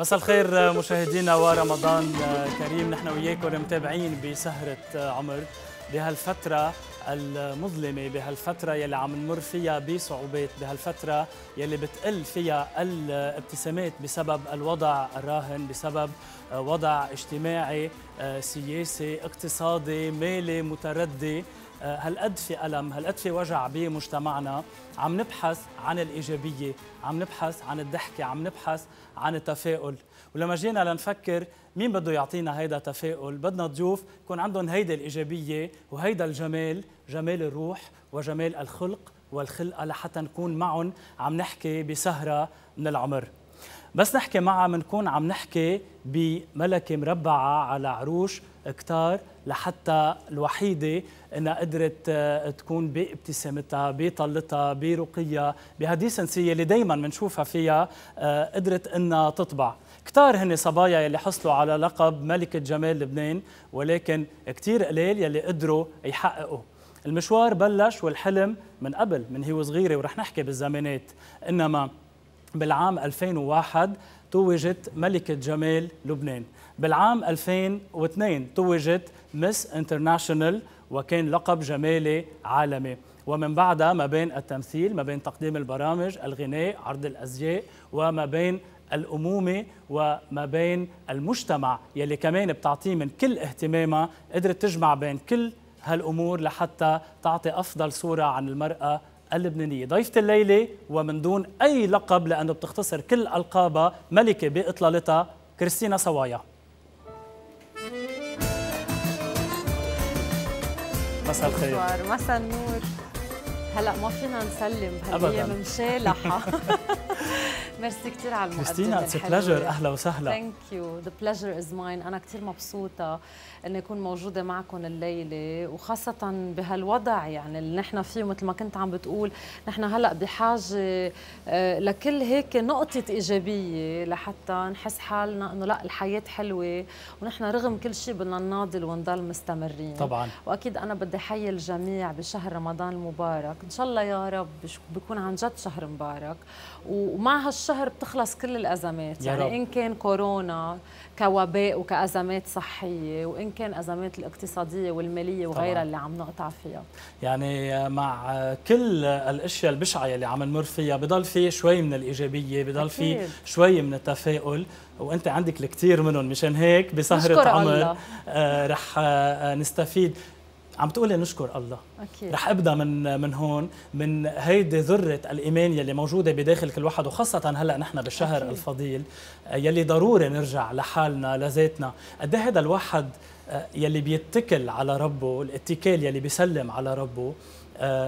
مساء الخير مشاهدينا ورمضان كريم نحن وياكم متابعين بسهرة عمر بهالفترة المظلمة بهالفترة يلي عم نمر فيها بصعوبات بهالفترة يلي بتقل فيها الابتسامات بسبب الوضع الراهن بسبب وضع اجتماعي سياسي اقتصادي مالي متردي. هالقد في ألم هالقد في وجع بمجتمعنا. عم نبحث عن الإيجابية عم نبحث عن الضحكة عم نبحث عن التفاؤل. ولما جينا لنفكر مين بده يعطينا هيدا تفاؤل بدنا ضيوف يكون عندهم هيدا الإيجابية وهيدا الجمال جمال الروح وجمال الخلق والخلقة لحتى نكون معهم عم نحكي بسهرة من العمر. بس نحكي معها بنكون عم نحكي بملكة مربعة على عروش كتار لحتى الوحيدة إنها قدرت تكون بابتسامتها بطلتها برقيها بهالديسنسية اللي دايما بنشوفها فيها قدرت إنها تطبع. كتار هن صبايا يلي حصلوا على لقب ملكة جمال لبنان ولكن كتير قليل يلي قدروا يحققوا. المشوار بلش والحلم من قبل من هي وصغيرة ورح نحكي بالزمانات. إنما بالعام 2001 توجت ملكة جمال لبنان. بالعام 2002 توجت مس انترناشونال وكان لقب جمالي عالمي. ومن بعدها ما بين التمثيل ما بين تقديم البرامج الغناء عرض الأزياء وما بين الأمومة وما بين المجتمع يلي كمان بتعطيه من كل اهتمامها قدرت تجمع بين كل هالأمور لحتى تعطي أفضل صورة عن المرأة اللبنانية. ضيفة الليلة ومن دون أي لقب لأنه بتختصر كل ألقابها ملكة بإطلالتها كريستينا صوايا. مساء الخير. مساء النور. هلا ما فينا نسلم هديه مشالحة. ميرسي كثير على المقدمة كريستينا it's pleasure أهلا وسهلا. thank you the pleasure is mine أنا كثير مبسوطة إني أكون موجودة معكم الليلة وخاصة بهالوضع يعني اللي نحن فيه. مثل ما كنت عم بتقول نحن هلأ بحاجة آه، لكل هيك نقطة إيجابية لحتى نحس حالنا إنه لأ الحياة حلوة ونحن رغم كل شيء بدنا نناضل ونضل مستمرين. طبعا. وأكيد أنا بدي أحيي الجميع بشهر رمضان المبارك. إن شاء الله يا رب بيكون عن جد شهر مبارك. ومع هالشهر بتخلص كل الأزمات. يعني رب. إن كان كورونا كوباء وكأزمات صحية وإن كان أزمات الاقتصادية والمالية وغيرها طبعا. اللي عم نقطع فيها. يعني مع كل الأشياء البشعة اللي عم نمر فيها بضل في شوي من الإيجابية بضل في شوي من التفاؤل. وأنت عندك الكثير منهم مشان هيك بسهرة عمر آه رح آه نستفيد. عم تقولي نشكر الله أكيد. رح أبدأ من من هون من هيدي ذرة الايمان يلي موجودة بداخل كل واحد وخاصة هلأ نحن بالشهر أكيد. الفضيل يلي ضروري نرجع لحالنا لذاتنا قد إيه هذا الواحد يلي بيتكل على ربه الاتكال يلي بيسلم على ربه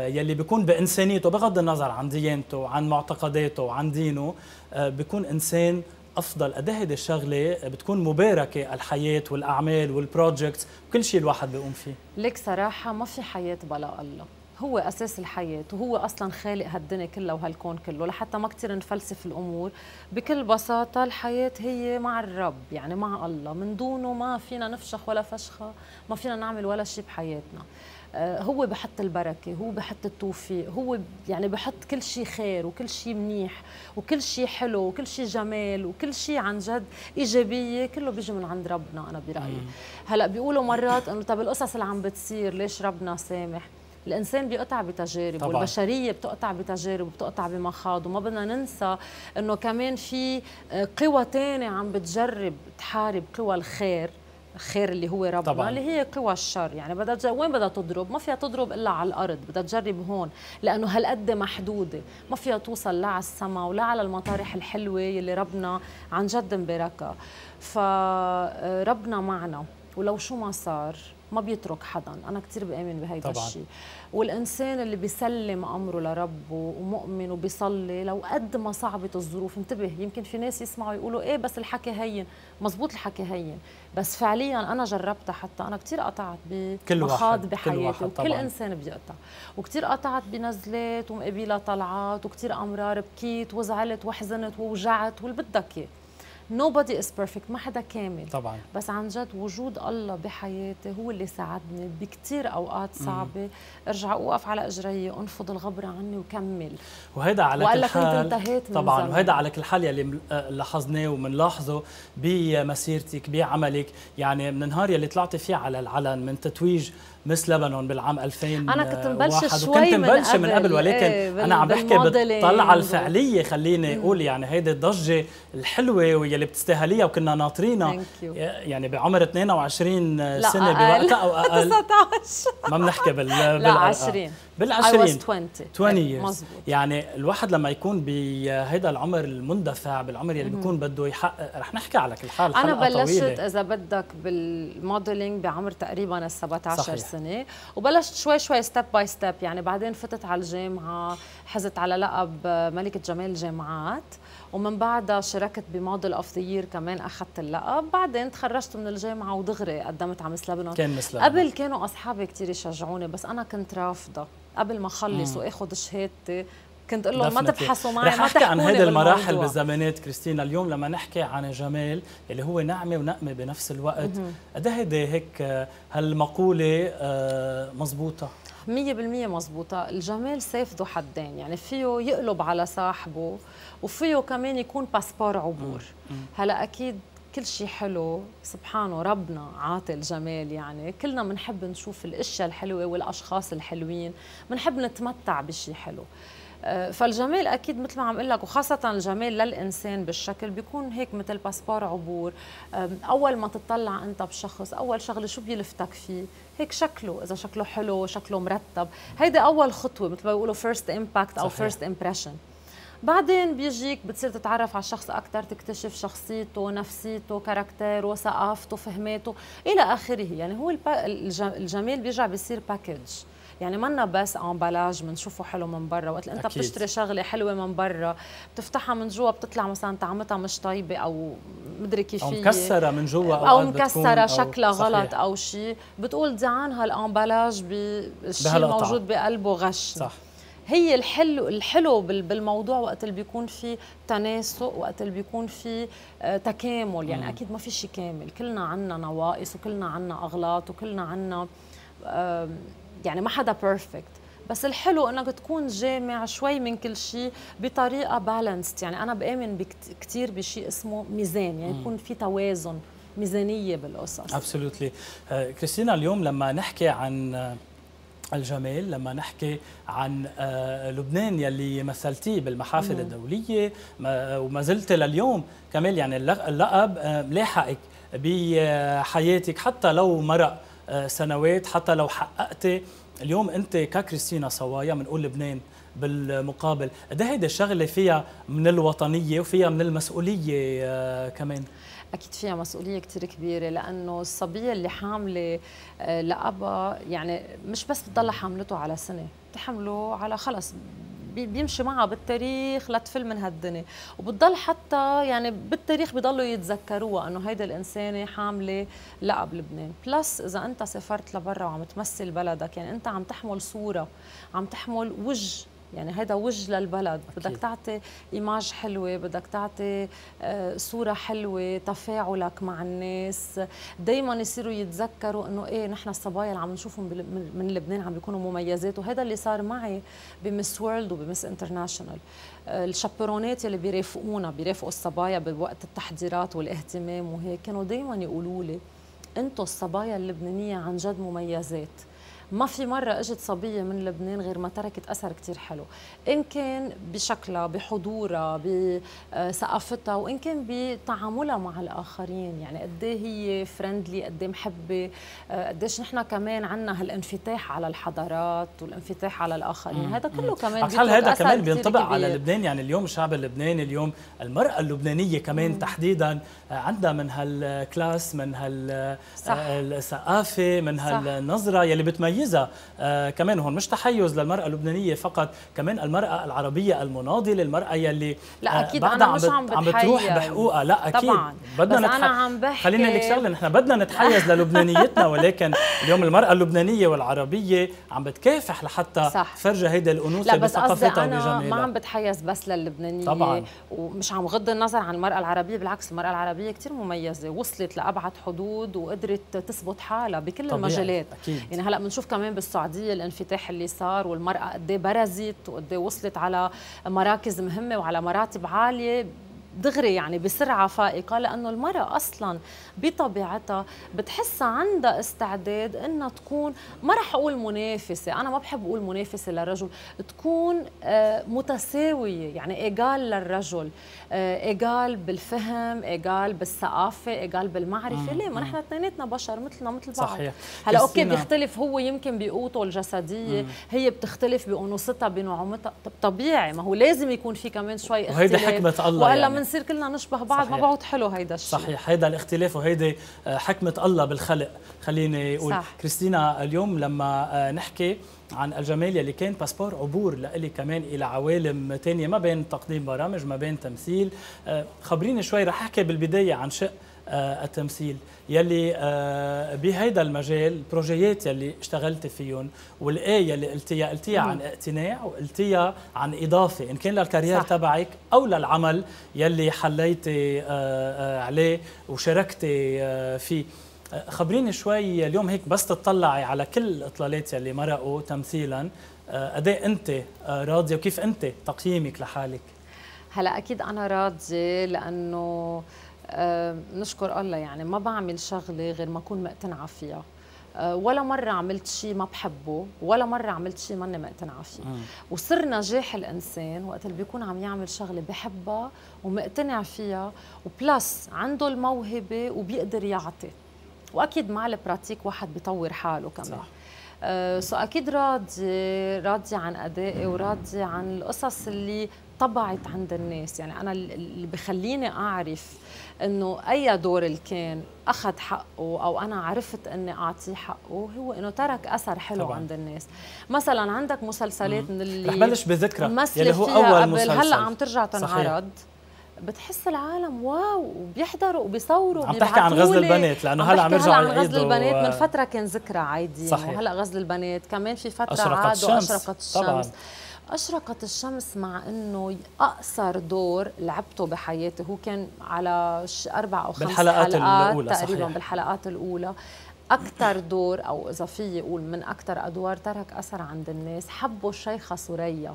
يلي بيكون بإنسانيته بغض النظر عن ديانته عن معتقداته عن دينه بيكون إنسان أفضل قد هيدي الشغلة بتكون مباركة الحياة والأعمال والبروجكتس كل شيء الواحد بيقوم فيه. لك صراحة ما في حياة بلا الله. هو أساس الحياة وهو أصلا خالق هالدنيا كلها وهالكون كله لحتى ما كثير نفلسف الأمور. بكل بساطة الحياة هي مع الرب يعني مع الله. من دونه ما فينا نفشخ ولا فشخة ما فينا نعمل ولا شيء بحياتنا. هو بحط البركة هو بحط التوفيق هو يعني بحط كل شيء خير وكل شيء منيح وكل شيء حلو وكل شيء جمال وكل شيء عن جد إيجابية كله بيجي من عند ربنا أنا برأيي. هلأ بيقولوا مرات إنه طب القصص اللي عم بتصير ليش ربنا سامح؟ الإنسان بيقطع بتجارب طبعا. والبشرية بتقطع بتجارب وبتقطع بمخاض وما بدنا ننسى إنه كمان في آه، قوى ثانية عم بتجرب تحارب قوى الخير. الخير اللي هو ربنا طبعا. اللي هي قوى الشر. يعني بدها تج... وين بدها تضرب؟ ما فيها تضرب إلا على الأرض بدها تجرب هون لأنه هالقد محدودة. ما فيها توصل لا على السماء ولا على المطارح الحلوة اللي ربنا عن جد مباركها. فربنا معنا. ولو شو ما صار ما بيترك حدا. أنا كثير بآمن بهيدا الشيء والإنسان اللي بيسلم أمره لربه ومؤمن وبيصلي لو قد ما صعبت الظروف انتبه يمكن في ناس يسمعوا يقولوا إيه بس الحكي هين. مزبوط الحكي هين. بس فعليا أنا جربتها حتى. أنا كثير قطعت بمخاض بحياتي وكل طبعاً. إنسان بيقطع. وكثير قطعت بنزلات ومقابله طلعات وكثير أمرار بكيت وزعلت وحزنت ووجعت واللي بدك إياه. Nobody is perfect. ما حدا كامل. طبعا. بس عن جد وجود الله بحياتي هو اللي ساعدني بكثير أوقات صعبة. ارجع أوقف على إجري أنفض الغبره عني وكمل. وهيدا على كل حال انتهيت من طبعا زمن. وهيدا على كل حال يلي لاحظناه ومنلاحظه بمسيرتك بعملك. يعني من النهار يلي طلعتي فيه على العلن من تتويج مس لبنان بالعام 2000 أنا كنت مبلشة شوي وكنت من مبلشة من قبل قبل ولكن إيه أنا عم بحكي بالطلعه الفعلية خليني أقول يعني هيدي الضجة الحلوة واللي بتستاهليها وكنا ناطرينها. يعني بعمر 22 لا سنة. بوقتها أو أقل. 19 ما بنحكي بال لا بالأرقام. 20 بال I was 20 20 20 إيه، years. مزبوط يعني الواحد لما يكون بهيدا العمر المندفع بالعمر يلي بيكون بده يحقق رح نحكي على كل حال أنا بلشت طويلة. إذا بدك بال modeling بعمر تقريبا ال 17 صحيح. سنة وبلشت شوي شوي step by step يعني بعدين فتت على الجامعة حزت على لقب ملكة جمال الجامعات ومن بعدها شاركت ب model of the year كمان أخذت اللقب. بعدين تخرجت من الجامعة ودغري قدمت على Miss لبنان. كان مثل قبل كانوا أصحابي كثير يشجعوني بس أنا كنت رافضة. قبل ما اخلص واخذ شهادتي كنت أقول لهم ما. تبحثوا معي رح ما أحكي عن هيدي المراحل. بالزمانات كريستينا اليوم لما نحكي عن جمال اللي هو نعمة ونقمة بنفس الوقت قد إيه هيدي هيك آه، هالمقولة آه، مزبوطه مية بالمية مزبوطة الجمال سيف ذو حدين يعني فيه يقلب على صاحبه وفيه كمان يكون باسبور عبور. هلأ أكيد كل شيء حلو سبحانه ربنا عاطي الجمال يعني. كلنا بنحب نشوف الأشياء الحلوة والأشخاص الحلوين بنحب نتمتع بشيء حلو. آه، فالجمال أكيد مثل ما عم أقول لك وخاصة الجمال للإنسان بالشكل بيكون هيك مثل passeport عبور. أول ما تطلع أنت بشخص أول شغلة شو بيلفتك فيه؟ هيك شكله إذا شكله حلو شكله مرتب. هيدي أول خطوة مثل ما بيقولوا first impact أو. first impression بعدين بيجيك بتصير تتعرف على الشخص أكثر تكتشف شخصيته نفسيته caractère ه ثقافته فهماته إلى آخره يعني هو الجمال بيرجع بيصير package يعني منا بس emballage بنشوفه حلو من برا وقت أنت أكيد. بتشتري شغلة حلوة من برا بتفتحها من جوا بتطلع مثلا طعمتها مش طيبة أو مدري كيف أو. مكسرة من جوا أو بتكون مكسرة أو شكلها غلط صحيح. أو شيء بتقول دعان هال emballage بالشيء. الموجود بقلبه غش صح هي الحلو الحلو بال- بالموضوع وقت اللي بيكون في تناسق وقت اللي بيكون في آه، تكامل. يعني مم. أكيد ما في شيء كامل. كلنا عنا نواقص وكلنا عنا أغلاط وكلنا عنا يعني ما حدا perfect بس الحلو إنك تكون جامع شوي من كل شيء بطريقة balanced يعني أنا بآمن كثير بشيء اسمه ميزان. يعني يكون في توازن ميزانية بالقصص. absolutely كريستينا اليوم لما نحكي عن آه، الجمال لما نحكي عن آه، لبنان يلي مثلتيه بالمحافل الدولية ما- وما زلت لليوم كمان يعني اللق- اللقب آه، لاحقك بحياتك حتى لو مرق آه، سنوات حتى لو حققتي اليوم أنت ككريستينا صوايا بنقول لبنان بالمقابل. قد إيه هيدي الشغلة فيها من الوطنية وفيها من المسؤولية كمان؟ أكيد فيها مسؤولية كثير كبيرة لأنه الصبية اللي حاملة آه، لأبا يعني مش بس بتضلها حاملته على سنة بتحمله على خلص بي- بيمشي معها بالتاريخ لتفل من هالدنيا. وبتضل حتى يعني بالتاريخ بضلوا يتذكروها إنه هيدا الإنسانة حاملة لقب لبنان. plus إذا أنت سافرت لبرا وعم تمثل بلدك يعني أنت عم تحمل صورة عم تحمل وجه يعني هذا وجه للبلد. بدك أكيد. تعطي image حلوة بدك تعطي آه، صورة حلوة تفاعلك مع الناس. دائما يصيروا يتذكروا إنه إيه نحن الصبايا اللي عم نشوفهم من لبنان عم بيكونوا مميزات. وهذا اللي صار معي ب Miss World وب Miss International الشابرونات اللي بيرافقونا بيرافقوا الصبايا بوقت التحضيرات والاهتمام وهيك كانوا دائما يقولوا لي أنتم الصبايا اللبنانية عن جد مميزات. ما في مرة إجت صبية من لبنان غير ما تركت أثر كتير حلو إن كان بشكلها بحضورها بثقافتها وإن كان بتعاملها مع الآخرين يعني قد إيه هي friendly قد إيه محبة آه، قديش نحن كمان عنا هالانفتاح على الحضارات والانفتاح على الآخرين مم. هذا كله كمان على هذا كمان بينطبق على. لبنان يعني اليوم الشعب اللبناني اليوم المرأة اللبنانية كمان تحديدا آه، عندها من هالكلاس من. هالثقافة من. هالنظرة يلي بتميزها ميزة آه كمان هون مش تحيز للمرأة اللبنانية فقط كمان المرأة العربية المناضلة المرأة يلي لا أكيد آه أنا مش عم عم بتروح بحقوقها. لا أكيد. طبعا. بدنا بس نتح... أنا عم بحكي. خلينا نقول لك شغلة نحن بدنا نتحيز للبنانيتنا ولكن اليوم المرأة اللبنانية والعربية عم بتكافح لحتى صح. تفرجي هيدي الأنوثة بثقافتها وبجمالها. ما عم بتحيز بس للبنانية. طبعا. ومش عم غض النظر عن المرأة العربية بالعكس المرأة العربية كثير مميزة. وصلت لأبعد حدود وقدرت تثبت حالها بكل طبيعي. المجالات. أكيد. يعني هلأ بنشوف كمان بالسعودية الانفتاح اللي صار والمرأة قد إيه برزت وقد إيه وصلت على مراكز مهمة وعلى مراتب عالية دغري يعني بسرعة فائقة لأنه المرأة أصلا بطبيعتها بتحس عندها استعداد أنها تكون ما رح أقول منافسة أنا ما بحب أقول منافسة للرجل تكون آه، متساوية يعني إيجال للرجل. إيجال بالفهم إيجال بالثقافة إيجال بالمعرفة. ليه؟ ما نحن اثنيناتنا بشر مثلنا مثل بعض. صحيح. هلا أوكي بيختلف هو يمكن بقوته الجسدية هي بتختلف بأنوثتها بنعومتها. طبيعي ما هو لازم يكون في كمان شوي اختلاف. وهيدي حكمة الله وإلا يعني. بنصير كلنا نشبه بعض صحيح. ما بعود حلو هيدا الشيء. صحيح هيدا الاختلاف وهيدي آه، حكمة الله بالخلق. خليني أقول. صح. كريستينا اليوم لما آه، نحكي عن الجمال يلي كان باسبور عبور لإلي كمان إلى عوالم تانية ما بين تقديم برامج ما بين تمثيل. آه، خبريني شوي رح أحكي بالبداية عن شق التمثيل يلي بهيدا المجال البروجيات يلي اشتغلتي فيهم والآية يلي قلتيها قلتيها عن اقتناع وقلتيها عن إضافة إن كان للكارير تبعك أو للعمل يلي حليتي عليه وشاركتي فيه. خبريني شوي اليوم هيك بس تطلعي على كل الاطلالات يلي مرقوا تمثيلا. قد إيه أنت راضية وكيف أنت تقييمك لحالك؟ هلا أكيد أنا راضية لأنه أه نشكر الله يعني ما بعمل شغلة غير ما أكون مقتنعة فيها. أه ولا مرة عملت شيء ما بحبه ولا مرة عملت شيء ماني مقتنعة فيه. وسر نجاح الإنسان وقت اللي بيكون عم يعمل شغلة بحبها ومقتنع فيها و plus عنده الموهبة وبيقدر يعطي. وأكيد مع ال pratique واحد بيطور حاله كمان. صح. أه so أكيد راضي راضي عن أدائي وراضي عن القصص اللي طبعت عند الناس. يعني أنا اللي بخليني أعرف إنه أي دور اللي كان أخذ حقه أو أنا عرفت إني اعطيه حقه هو إنه ترك أثر حلو طبعا. عند الناس. مثلا عندك مسلسلات من اللي رح بلش بذكرى. يلي هو أول مسلسل هلأ عم ترجع تنعرض. صحيح. بتحس العالم واو وبيحضروا وبيصوروا عم تحكي عن غزل البنات لأنه هلأ عم يرجعوا يعيدوا غزل البنات و... من فترة كان ذكرى عايدين صحيح. وهلا غزل البنات كمان في فترة أشرقت عادوا الشمس. أشرقت الشمس طبعا. أشرقت الشمس مع إنه أقصر دور لعبته بحياتي هو كان على أربع أو خمس بالحلقات حلقات الأولى تقريبا صحيح. بالحلقات الأولى أكثر دور أو إذا في يقول من أكثر أدوار ترك أثر عند الناس حبوا الشيخة سوريا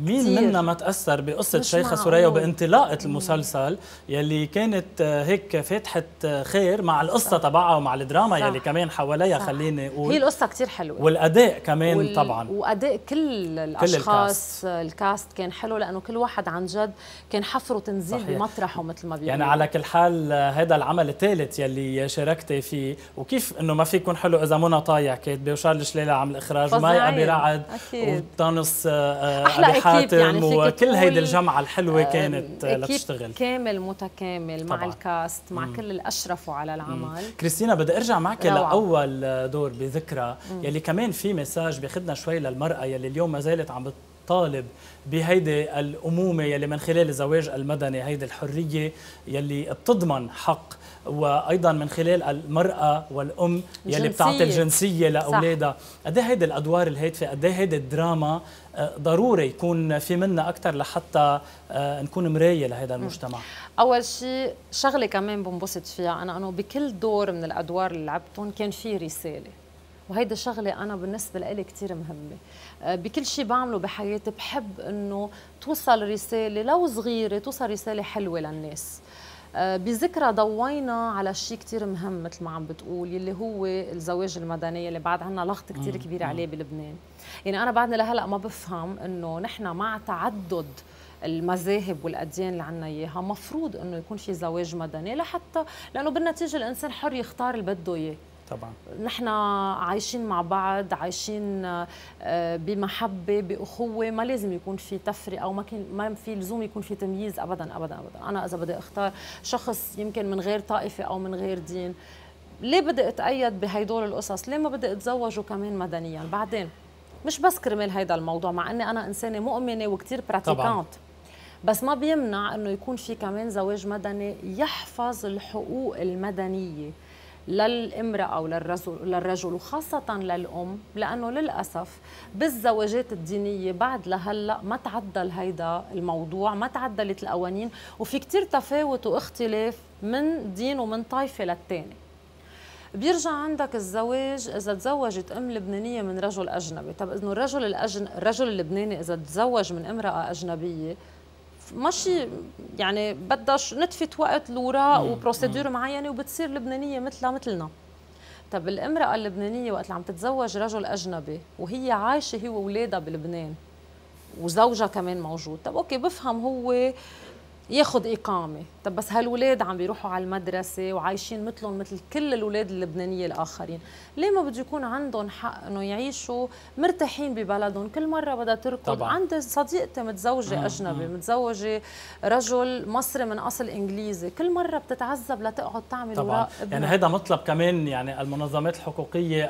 مين منا ما تأثر بقصة شيخة سوريا وبانطلاقه المسلسل يلي كانت آه، هيك فاتحه آه، خير مع القصة تبعها ومع الدراما صح. يلي كمان حواليها خليني أقول. هي القصة كثير حلوة. والأداء كمان وال... طبعا. وأداء كل الأشخاص كل الكاست. الكاست كان حلو لأنه كل واحد عن جد كان حفره تنزيل صحيح. بمطرحه مثل ما بيقولوا. يعني على كل حال آه، هذا العمل الثالث يلي شاركتي فيه وكيف إنه ما في يكون حلو إذا منى طايع كاتبه وشارل شليلة عم الإخراج وماي أبي رعد وطانس أبي حاتم يعني كل هيدي الجمعة الحلوة آه، كانت لتشتغل كامل متكامل طبعا. مع الكاست مع مم. كل اللي أشرفوا على العمل مم. كريستينا بدي أرجع معك روعة. لأول دور بذكرى. يلي كمان في مساج بياخذنا شوي للمرأة يلي اليوم ما زالت عم طالب بهيدي الأمومة يلي من خلال الزواج المدني هيدي الحرية يلي بتضمن حق وأيضا من خلال المرأة والأم يلي بتعطي الجنسية. لأولادها. قد إيه هيدي الأدوار الهادفة؟ قد إيه هيدي الدراما؟ آه، ضروري يكون في منا أكثر لحتى آه، نكون مراية لهذا المجتمع. أول شيء شغلة كمان بنبسط فيها أنا إنه بكل دور من الأدوار اللي لعبتهم كان في رسالة. وهيدا شغله أنا بالنسبة لي كثير مهمة. آه، بكل شيء بعمله بحياتي بحب إنه توصل رسالة لو صغيرة توصل رسالة حلوة للناس. بذكرى ضوينا على شيء كثير مهم مثل ما عم بتقول يلي هو الزواج المدني اللي بعد عنا لغط كثير كبير عليه بلبنان. يعني أنا بعدني لهلأ ما بفهم إنه نحن مع تعدد المذاهب والأديان اللي عنا إياها مفروض إنه يكون في زواج مدني لحتى لأنه بالنتيجة الإنسان حر يختار اللي بده إياه. طبعا. نحن عايشين مع بعض عايشين آه، بمحبة بأخوة. ما لازم يكون في تفرقة أو ما ما في لزوم يكون في تمييز. ابدا ابدا ابدا. أنا إذا بدي أختار شخص يمكن من غير طائفة أو من غير دين ليه بدي أتأيد بهيدول القصص؟ ليه ما بدي أتزوجه كمان مدنيا؟ بعدين مش بس كرمال هيدا الموضوع مع إني أنا إنسانة مؤمنة وكثير براتيكانت بس ما بيمنع إنه يكون في كمان زواج مدني يحفظ الحقوق المدنية. للامرأة وللرجل للرجل وخاصة للأم لأنه للأسف بالزواجات الدينية بعد لهلأ ما تعدل هيدا الموضوع ما تعدلت القوانين وفي كتير تفاوت واختلاف من دين ومن طائفة للتاني. بيرجع عندك الزواج إذا تزوجت أم لبنانية من رجل أجنبي. طب إنه الرجل الأجن... الرجل اللبناني إذا تزوج من امرأة أجنبية ماشي يعني بدها نتفه وقت لوراء وبروسيدور معينة وبتصير لبنانية مثلها مثلنا. طب الامرأة اللبنانية وقت اللي عم تتزوج رجل أجنبي وهي عايشة هي واولادها بلبنان وزوجها كمان موجود. طب أوكي بفهم هو ياخذ إقامة. طب بس هالولاد عم بيروحوا على المدرسة وعايشين مثلهم مثل كل الاولاد اللبنانية الآخرين. ليه ما بده يكون عندهم حق إنه يعيشوا مرتاحين ببلدهم؟ كل مرة بدها تركض. عندي صديقتي متزوجة مم. أجنبي مم. متزوجة رجل مصري من أصل إنجليزي. كل مرة بتتعذب لتقعد تعمل طبعا. يعني هذا مطلب كمان يعني المنظمات الحقوقية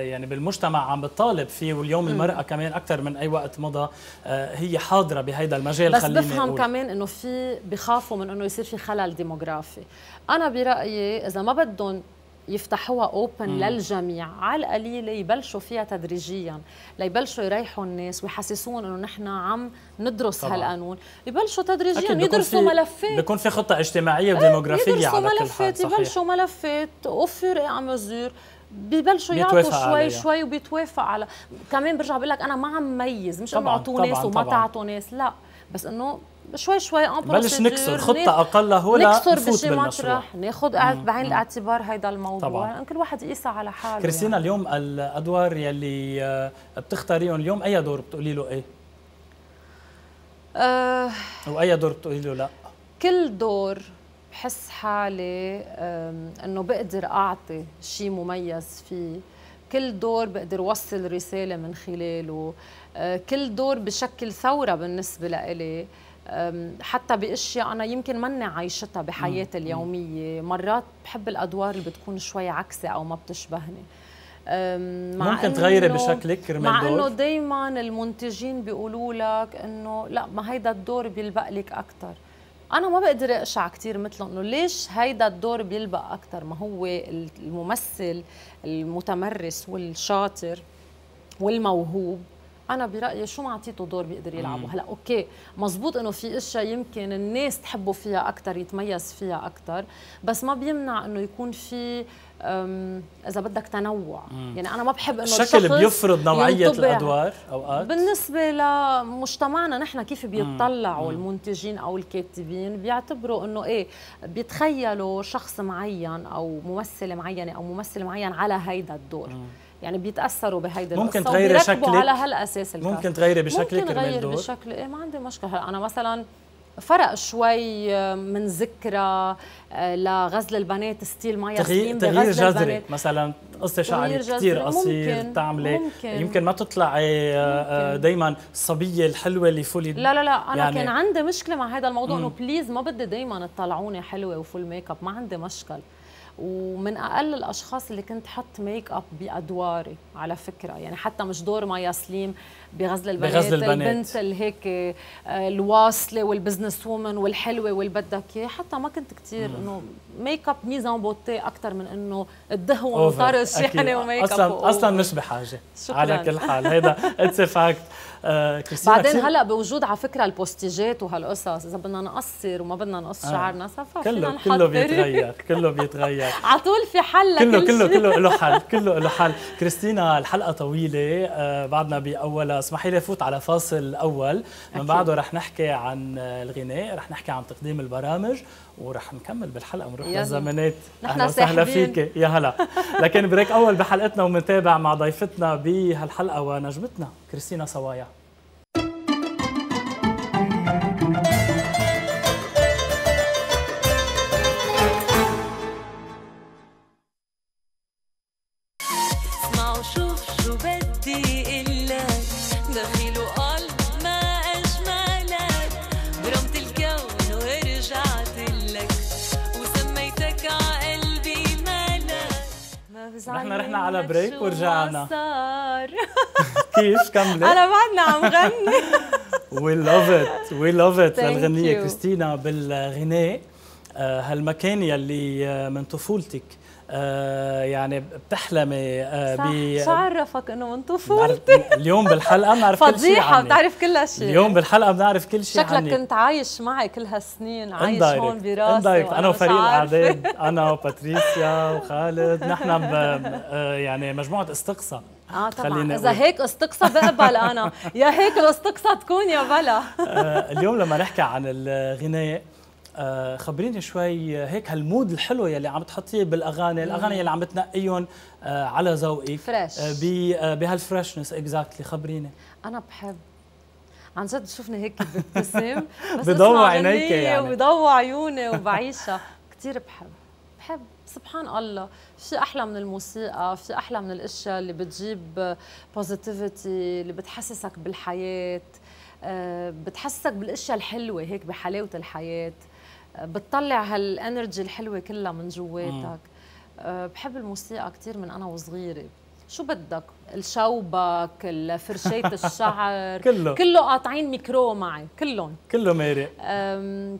يعني بالمجتمع عم بتطالب فيه واليوم المرأة كمان أكثر من أي وقت مضى آه، هي حاضرة بهذا المجال بس بفهم كمان إنه في بخافوا من إنه يصير في خلل ديموغرافي. أنا برأيي إذا ما بدهم يفتحوها اوبن للجميع على القليله يبلشوا فيها تدريجيا ليبلشوا يريحوا الناس ويحسسون إنه نحن عم ندرس طبعا. هالقانون. يبلشوا تدريجيا يدرسوا ملفات. بيكون في خطة اجتماعية وديموغرافية يدرسوا على ملفات كل حال يبلشوا ملفات اوفر اي مزور بيبلشوا يعطوا شوي عليها. شوي وبيتوافق على كمان برجع بقول لك أنا ما عم ميز مش إنه أعطوا ناس وما تعطوا ناس لا. بس إنه شوي شوي ان بلش نكسر خطة أقل هو نكسر بشي مطرح ناخذ بعين الاعتبار هيدا الموضوع طبعا. كل واحد يقيسها على حاله كريستينا يعني. اليوم الأدوار يلي آه، بتختاريهم اليوم أي دور بتقولي له إيه؟ أه واي دور بتقولي له لا؟ كل دور بحس حالي إنه بقدر أعطي شيء مميز فيه كل دور بقدر وصل رسالة من خلاله أه كل دور بشكل ثورة بالنسبة لإلي حتى بأشياء أنا يمكن ماني عايشتها بحياتي اليومية. مرات بحب الأدوار اللي بتكون شوي عكسي أو ما بتشبهني. مع ممكن تغيري بشكلك كرمال مع إنه دائما المنتجين بيقولوا لك إنه لا ما هيدا الدور بيلبق لك أكثر أنا ما بقدر اقشع كثير مثلهم إنه ليش هيدا الدور بيلبق أكثر ما هو الممثل المتمرس والشاطر والموهوب. أنا برأيي شو ما اعطيته دور بيقدر يلعبه. هلا أوكي مزبوط إنه في إشياء يمكن الناس تحبه فيها أكثر يتميز فيها أكثر بس ما بيمنع إنه يكون في إذا بدك تنوع. مم. يعني أنا ما بحب إنه الشكل بيفرض نوعية الأدوار أوقات. بالنسبة لمجتمعنا نحن كيف بيطلعوا مم. المنتجين أو الكاتبين؟ بيعتبروا إنه إيه بيتخيلوا شخص معين أو ممثله معينه أو ممثل معين على هيدا الدور. مم. يعني بيتأثروا بهيدي ممكن تغيري شكلك. على هالأساس الكار. ممكن تغيري بشكلك ممكن غير بشكل إيه ما عندي مشكلة. أنا مثلا فرق شوي من ذكرى آه، لغزل البنات style ما ياسمين تغيير جذري. مثلا قصة شعري كثير قصير تعملي يمكن ما تطلعي آه، آه، دائما الصبية الحلوة اللي fully لا لا لا أنا يعني كان عندي مشكلة مع هذا الموضوع إنه please ما بدي دائما تطلعوني حلوة و full makeup. ما عندي مشكل. ومن أقل الأشخاص اللي كنت حط ميك اب بأدواري على فكرة. يعني حتى مش دور مايا سليم بغزل البنات, بغزل البنات. البنت اللي هيك آه، الواصلة وال business woman والحلوة والبدك. اياه حتى ما كنت كثير إنه makeup mise en beauté أكثر من إنه الدهون وطرش يعني وميك اب أصلا أصلا مش بحاجة. شكرا. على كل حال. هيدا it's fact آه بعدين هلا بوجود على فكرة البوستيجات وهالقصص. إذا بدنا نقصر وما بدنا نقص آه. شعرنا صفا كله كله بيتغير. كله بيتغير. على طول في حل كله كله كله له حل. كله له حل. كريستينا الحلقة طويلة. آه بعدنا بأولها اسمحي لي فوت على فاصل أول. من بعده رح نحكي عن الغناء رح نحكي عن تقديم البرامج ورح نكمل بالحلقة ونروح للزمانات. أهلا وسهلا فيك. يا هلا. لكن break أول بحلقتنا ومنتابع مع ضيفتنا بهالحلقة ونجمتنا كريستينا صوايا. على break ورجعنا. كيف كملي أنا بعدنا عم غني. we love it we love it للغنية كريستينا بالغناء. آه، هالمكان يلي آه، من طفولتك. يعني بتحلمي آه ب شو عرفك إنه من طفولتي؟ اليوم بالحلقة بنعرف كل شيء فضيحة بتعرف كل شيء اليوم بالحلقة بنعرف كل شيء شكلك كنت عايش معي كل هالسنين عايش هون براسي أنا وفريق الاعداد أنا وباتريسيا وخالد نحن آه، يعني مجموعة استقصاء آه طبعا. إذا هيك استقصى بقبل أنا. يا هيك الاستقصى تكون يا بلا. آه اليوم لما نحكي عن الغناء آه خبريني شوي هيك هال mood الحلو يلي عم تحطيه بالأغاني الأغاني يلي عم بتنقيهم آه على ذوقك. fresh آه بهال freshness exactly خبريني. أنا بحب. عن جد شوفني هيك ببتسم بس بضوع عينيك يعني. وبضوع عيوني وبعيشها. كثير بحب. بحب. سبحان الله. في أحلى من الموسيقى في أحلى من الأشياء اللي بتجيب positivity اللي بتحسسك بالحياة آه، بتحسسك بالأشياء الحلوة هيك بحلاوة الحياة. بتطلع هال energy الحلوة كلها من جواتك. أه بحب الموسيقى كثير من أنا وصغيرة. شو بدك؟ الشوبك فرشاة الشعر. كله. كله قاطعين ميكرو معي كلهم. كله مارق.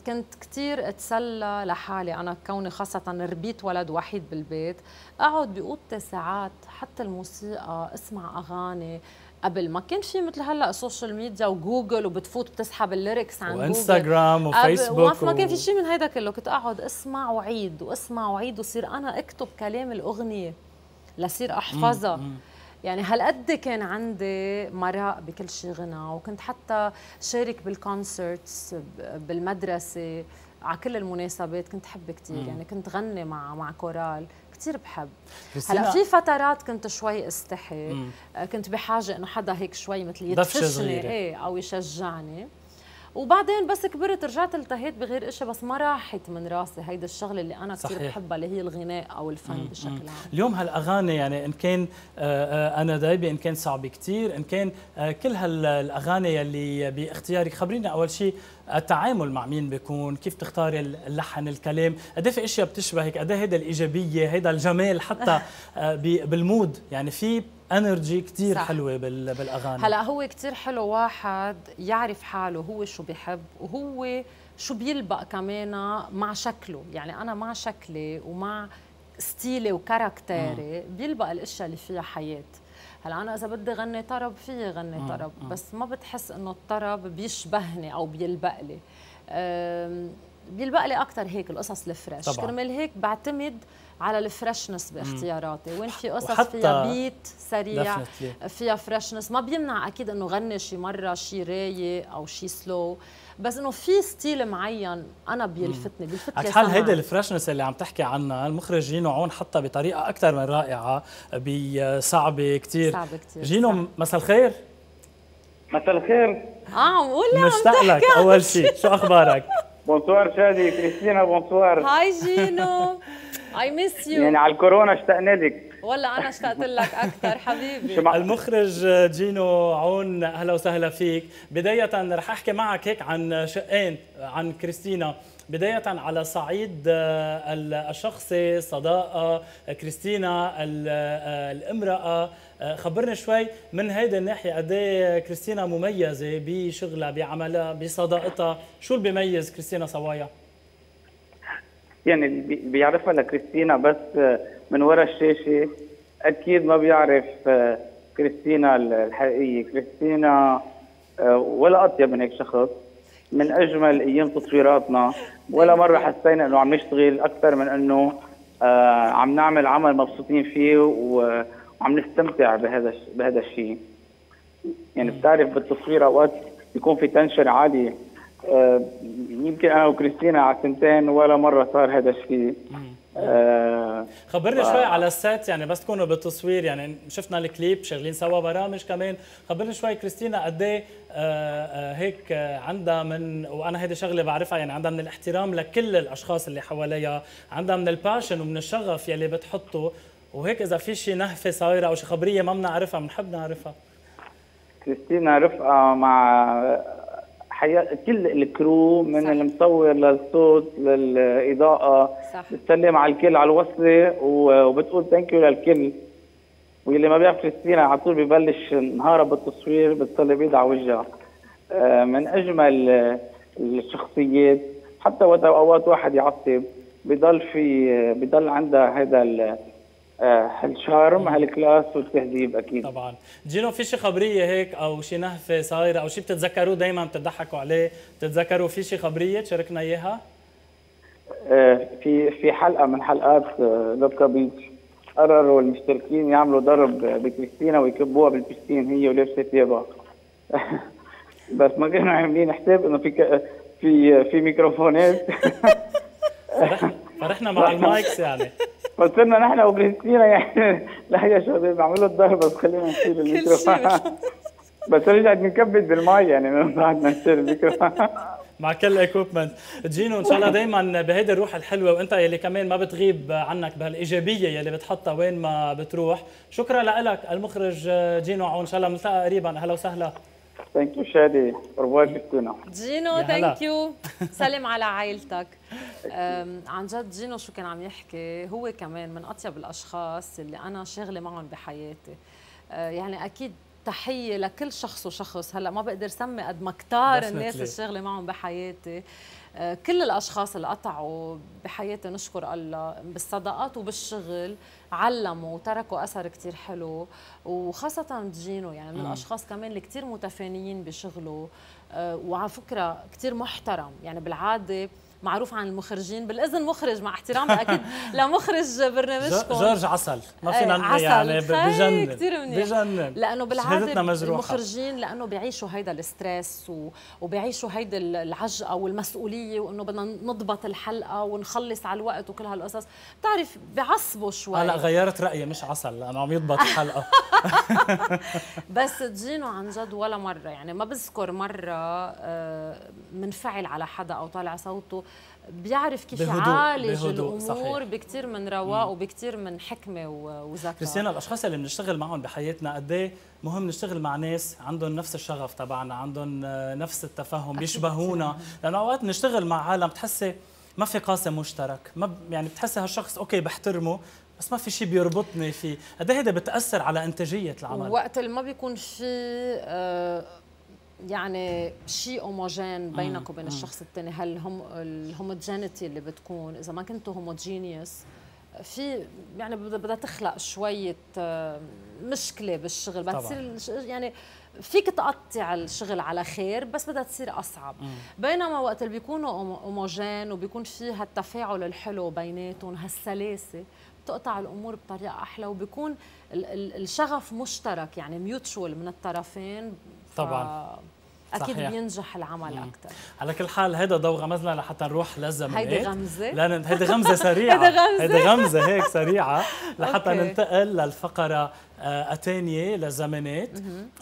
كنت كثير أتسلى لحالي. أنا كوني خاصة ربيت ولد وحيد بالبيت أقعد باوضتي ساعات حتى الموسيقى أسمع أغاني. قبل ما كان في مثل هلا ال social media وجوجل وبتفوت بتسحب ال lyrics عن وإنستغرام وفيسبوك ما كان في شيء من هيدا كله. كنت أقعد أسمع وعيد وأسمع وعيد وصير أنا أكتب كلام الأغنية لصير أحفظها. يعني هالقد كان عندي مراء بكل شيء غنى وكنت حتى شارك بال concerts بالمدرسة على كل المناسبات كنت حب كثير يعني كنت غني مع مع chorale. كثير بحب. هلا في فترات كنت شوي استحي. مم. آه، كنت بحاجة إنه حدا هيك شوي مثل يدفشني إيه أو يشجعني. وبعدين بس كبرت رجعت التهيت بغير شيء بس ما راحت من راسي هيدا الشغلة اللي أنا كثير بحبها اللي هي الغناء أو الفن مم. بشكل عام. اليوم هالأغاني يعني إن كان آه، آه، أنا دايبة إن كان صعب كثير إن كان كل هالاغاني اللي بإختيارك خبرينا أول شيء التعامل مع مين بيكون كيف تختاري اللحن الكلام. قد إيه في إشياء بتشبهك؟ قد هيدا الإيجابية هيدا الجمال حتى آه، بال mood. يعني في energy كثير حلوة بالأغاني. هلا هو كثير حلو واحد يعرف حاله هو شو بيحب وهو شو بيلبق كمان مع شكله. يعني أنا مع شكلي ومع style ي و caractère ي بيلبق الأشياء اللي فيها حياة. هلا أنا إذا بدي غني طرب فيي غني طرب بس ما بتحس إنه الطرب بيشبهني أو بيلبق لي بيلبق لي أكثر هيك القصص ال fresh. كرمال هيك بعتمد على ال freshness باختياراتي. وين في قصص فيها beat سريع فيها freshness ما بيمنع أكيد إنه غني شي مرة شي رايق أو شي slow بس إنه في style معين أنا بيلفتني بيلفت لي حال هيدي ال freshness اللي عم تحكي عنها المخرج جينو عون حطها بطريقة أكثر من رائعة بصعبة كثير صعبة كثير جينو مساء الخير. مساء الخير. آه عم قول مشتاق لك أول شيء شو أخبارك؟ bonsoir شادي كريستينا bonsoir. Hi جينو. I miss you يعني على الكورونا اشتقنا لك. والله أنا اشتقت لك أكثر حبيبي. المخرج جينو عون أهلا وسهلا فيك. بداية رح أحكي معك هيك عن شقين عن كريستينا. بداية على صعيد الشخصي صداقة كريستينا الامرأة. خبرني شوي من هيدي الناحية. قد إيه كريستينا مميزة بشغلها بعملها بصداقتها؟ شو اللي بيميز كريستينا صوايا؟ يعني اللي بيعرفها لكريستينا بس من وراء الشاشة أكيد ما بيعرف آه، كريستينا الحقيقية. كريستينا آه، ولا أطيب من هيك شخص من أجمل أيام تصويراتنا ولا مرة حسينا إنه عم نشتغل أكثر من إنه آه، عم نعمل عمل مبسوطين فيه وعم نستمتع بهذا بهذا الشيء. يعني بتعرف بالتصوير أوقات بيكون في تنشن عالي آه، يمكن أنا وكريستينا على سنتين ولا مرة صار هذا الشيء. آه خبرني ف... شوي على السات يعني بس تكونوا بالتصوير يعني شفنا الكليب شغالين سوا برامج كمان. خبرني شوي كريستينا قد إيه آه آه هيك عندها من وأنا هيدي شغلة بعرفها يعني عندها من الاحترام لكل الأشخاص اللي حواليها عندها من ال passion ومن الشغف يلي بتحطه. وهيك إذا في شيء نهفة صايرة أو شي خبرية ما بنعرفها بنحب نعرفها. كريستينا رفقة مع حياة كل ال crew من صح. المصور للصوت للإضاءة صح. بتسلم على الكل على الوصلة وبتقول thank you للكل. واللي ما بيعرف كريستينا على طول ببلش نهارها بالتصوير بتصلي بيض على وجهها. آه، من أجمل الشخصيات حتى وقت أوقات واحد يعصب بضل في بضل عندها هذا آه، ال charme هال classe والتهذيب أكيد. طبعا. جينو في شي خبرية هيك أو شي نهفة صايرة أو شي بتتذكروه دائما بتضحكوا عليه؟ بتتذكروا في شي خبرية تشاركنا إياها؟ آه، في في حلقة من حلقات لوكا beach قرروا المشتركين يعملوا ضرب بكريستينا ويكبوها بالبستين هي ولابسه ثيابها بس ما كانوا عاملين حساب إنه في في في ميكروفونات. فرحنا مع ال mics يعني. فصرنا نحن وكريستينا يعني. لا يا شباب اعملوا الضرب بس خلينا نشيل الميكروفون. بس رجعت نكبت بالماء يعني من بعد ما نشيل الميكروفون. مع كل ال equipment جينو إن شاء الله دائما بهيدي الروح الحلوة وإنت يلي كمان ما بتغيب عنك بهالإيجابية يلي بتحطها وين ما بتروح. شكرا لك المخرج جينو عون. إن شاء الله بنلتقى قريبا. أهلا وسهلا. thank you شادي كريستينا جينو ثانك يو سلم على عائلتك. عن جد جينو شو كان عم يحكي هو كمان من أطيب الأشخاص اللي أنا شاغلة معهم بحياتي. أه، يعني أكيد تحية لكل شخص وشخص. هلأ ما بقدر سمي قد ما كتار الناس الشغله معهم بحياتي. كل الأشخاص اللي قطعوا بحياتي نشكر الله بالصداقات وبالشغل علموا وتركوا أثر كثير حلو وخاصة جينو يعني من الأشخاص كمان اللي كثير متفانيين بشغله. آه، وعلى فكرة كثير محترم يعني بالعادة معروف عن المخرجين بالإذن مخرج مع احترامي أكيد لمخرج برنامجكم. جورج عسل. ما فينا نحكي يعني بجنن. كثير منيح. بجنن. لأنه بالعادة المخرجين لأنه بيعيشوا هيدا الستريس و... وبيعيشوا هيدا العجقة والمسؤولية وإنه بدنا نضبط الحلقة ونخلص على الوقت وكل هالقصص. بتعرف بعصبوا شوي. هلا غيرت رأيي مش عسل لأنه عم يضبط الحلقة. بس جينو عن جد ولا مرة. يعني ما بذكر مرة آه، منفعل على حدا أو طالع صوته بيعرف كيف يعالج الأمور بكثير من رواق وبكثير من حكمة وذكاء. كريستيانا الأشخاص اللي بنشتغل معهم بحياتنا قد إيه مهم نشتغل مع ناس عندهم نفس الشغف تبعنا عندهم نفس التفهم بيشبهونا لأنه أوقات بنشتغل مع عالم بتحسي ما في قاسم مشترك ما يعني بتحسي هالشخص okay بحترمه بس ما في شيء بيربطني فيه. قد إيه هيدا بتأثر على إنتاجية العمل؟ وقت اللي ما بيكون في آه يعني شيء homogène بينك وبين الشخص الثاني هل هم ال homogeneity اللي بتكون إذا ما كنتوا homogeneous في يعني بدها تخلق شوية آه، مشكلة بالشغل. بدها تصير يعني فيك تقطع الشغل على خير بس بدها تصير أصعب. مم. بينما وقت اللي بيكونوا هوموجين وبيكون في هالتفاعل الحلو بيناتهم هالسلاسة بتقطع الأمور بطريقة أحلى وبيكون الشغف مشترك يعني ميوتشوال من الطرفين. طبعا. أكيد صحيح. بينجح العمل أكثر على كل حال هيدا ضوء غمزنا لحتى نروح للزمن هيدي غمزة. لا هيدي غمزة سريعة. هيدي غمزة. هيدي غمزة هيك سريعة. لحتى ننتقل للفقرة آه، للزمانات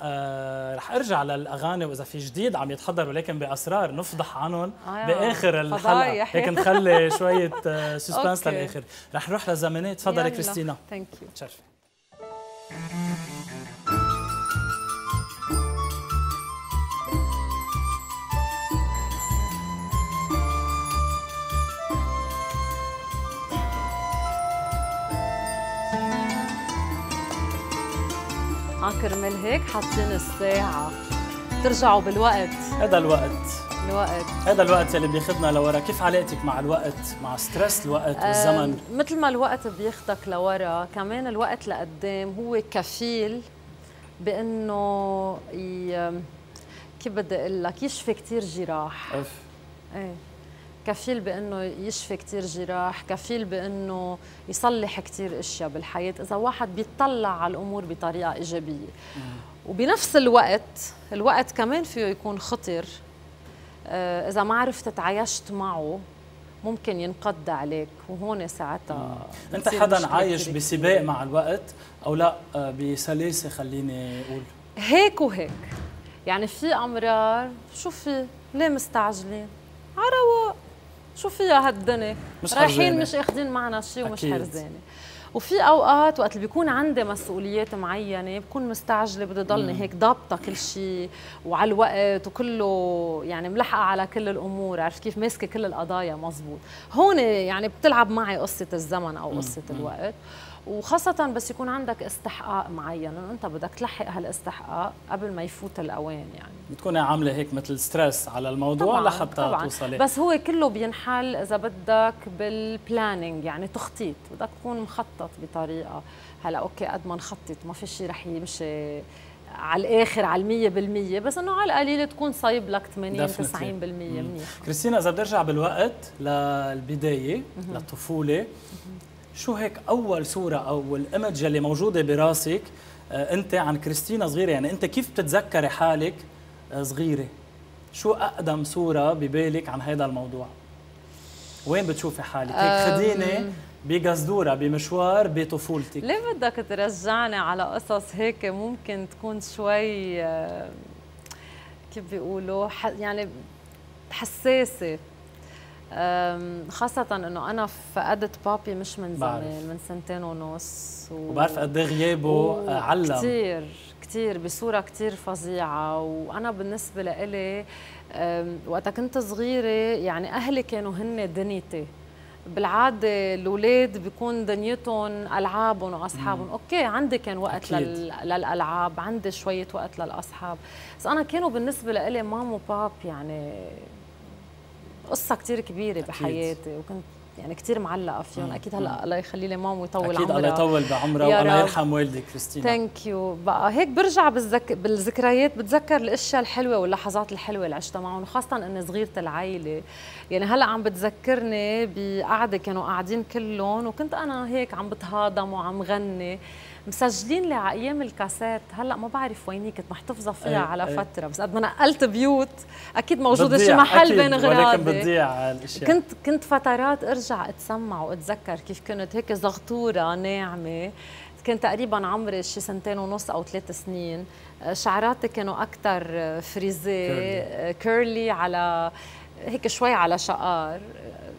آه رح أرجع للأغاني وإذا في جديد عم يتحضر ولكن بأسرار نفضح عنهم آه بآخر الحلقة. هيك نخلي شوية آه suspense للآخر. رح نروح للزمانات تفضلي كريستينا. thank you تشرفي كرمال هيك حاطين الساعة. ترجعوا بالوقت. هذا الوقت. الوقت. هذا الوقت اللي بياخذنا لورا. كيف علاقتك مع الوقت؟ مع stress الوقت والزمن؟ مثل ما الوقت بياخذك لورا كمان الوقت لقدام هو كفيل بأنه ي... كيف بدي أقول لك؟ يشفي كثير جراح. أف. إيه. كفيل بأنه يشفي كثير جراح كفيل بأنه يصلح كثير أشياء بالحياة. إذا واحد بيطلع على الأمور بطريقة إيجابية وبنفس الوقت الوقت كمان فيه يكون خطر. آه، إذا ما عرفت تعايشت معه ممكن ينقض عليك. وهون ساعتها أنت حدا عايش بسباق مع الوقت أو لا؟ آه، بسلاسة خليني أقول. هيك وهيك. يعني في أمرار شو في؟ ليه مستعجلين عروا شو فيها هالدنيا؟ مش رايحين مش اخذين معنا شيء ومش حرزانه وفي أوقات وقت اللي بيكون عندي مسؤوليات معينة بكون مستعجلة بدي ضلني هيك ضابطة كل شيء وعلى الوقت وكله يعني ملحقة على كل الأمور عرفت كيف؟ ماسكة كل القضايا مزبوط. هون يعني بتلعب معي قصة الزمن أو قصة الوقت. وخاصة بس يكون عندك استحقاق معين إنه أنت بدك تلحق هالاستحقاق قبل ما يفوت الأوان يعني. بتكوني عاملة هيك مثل stress على الموضوع طبعاً لحتى طبعاً. توصلي. بس هو كله بينحل إذا بدك بال planning يعني تخطيط. بدك تكون مخطط بطريقة. هلأ okay قد ما نخطط ما في شيء رح يمشي على الآخر على المية بالمية. بس إنه على القليل تكون صايب لك 80 90% Definitely. منيح. كريستينا إذا بدي أرجع بالوقت للبداية للطفولة شو هيك أول صورة أو ال image اللي موجودة براسك آه، أنت عن كريستينا صغيرة؟ يعني أنت كيف بتتذكري حالك آه، صغيرة؟ شو أقدم صورة ببالك عن هذا الموضوع؟ وين بتشوفي حالك؟ هيك خديني بقصدورة بمشوار بطفولتك. ليه بدك ترجعني على قصص هيك ممكن تكون شوي آه، كيف بيقولوا يعني حساسة؟ أم، خاصة إنه أنا فقدت بابي مش من. زمان من سنتين ونص و... وبعرف قد إيه غيابه علم. كثير كثير بصورة كثير فظيعة. وأنا بالنسبة لإلي وقتها كنت صغيرة يعني أهلي كانوا هن دنيتي. بالعادة الأولاد بيكون دنيتهم ألعابهم وأصحابهم. أوكي عندي كان وقت. لل... للألعاب عندي شوية وقت للأصحاب. بس أنا كانوا بالنسبة لإلي مام وباب يعني قصة كتير كبيرة بحياتي وكنت يعني كتير معلقة فيهم. مم. أكيد هلأ الله يخلي لي مام ويطول أكيد الله عمرها يطول بعمرها والله. يرحم والدك كريستينا. Thank you بقى هيك برجع بالذك... بالذكريات بتذكر الأشياء الحلوة واللحظات الحلوة اللي عشتها معهم وخاصه إني صغيرة العائلة. يعني هلأ عم بتذكرني بقعدة كانوا قاعدين كلهم وكنت أنا هيك عم بتهاضم وعم غني. مسجلين لي على أيام الكاسات هلأ ما بعرف ويني كنت محتفظة فيها أي- على أي. فترة بس قد ما نقلت بيوت أكيد موجودة شي محل بين ولكن غراضي بتضيع الأشياء. كنت كنت فترات أرجع أتسمع وأتذكر كيف كنت هيك زغطورة ناعمة. كان تقريبا عمري شي سنتين ونص أو ثلاث سنين. شعراتي كانوا أكثر frizzy curly على هيك شوي على شقار.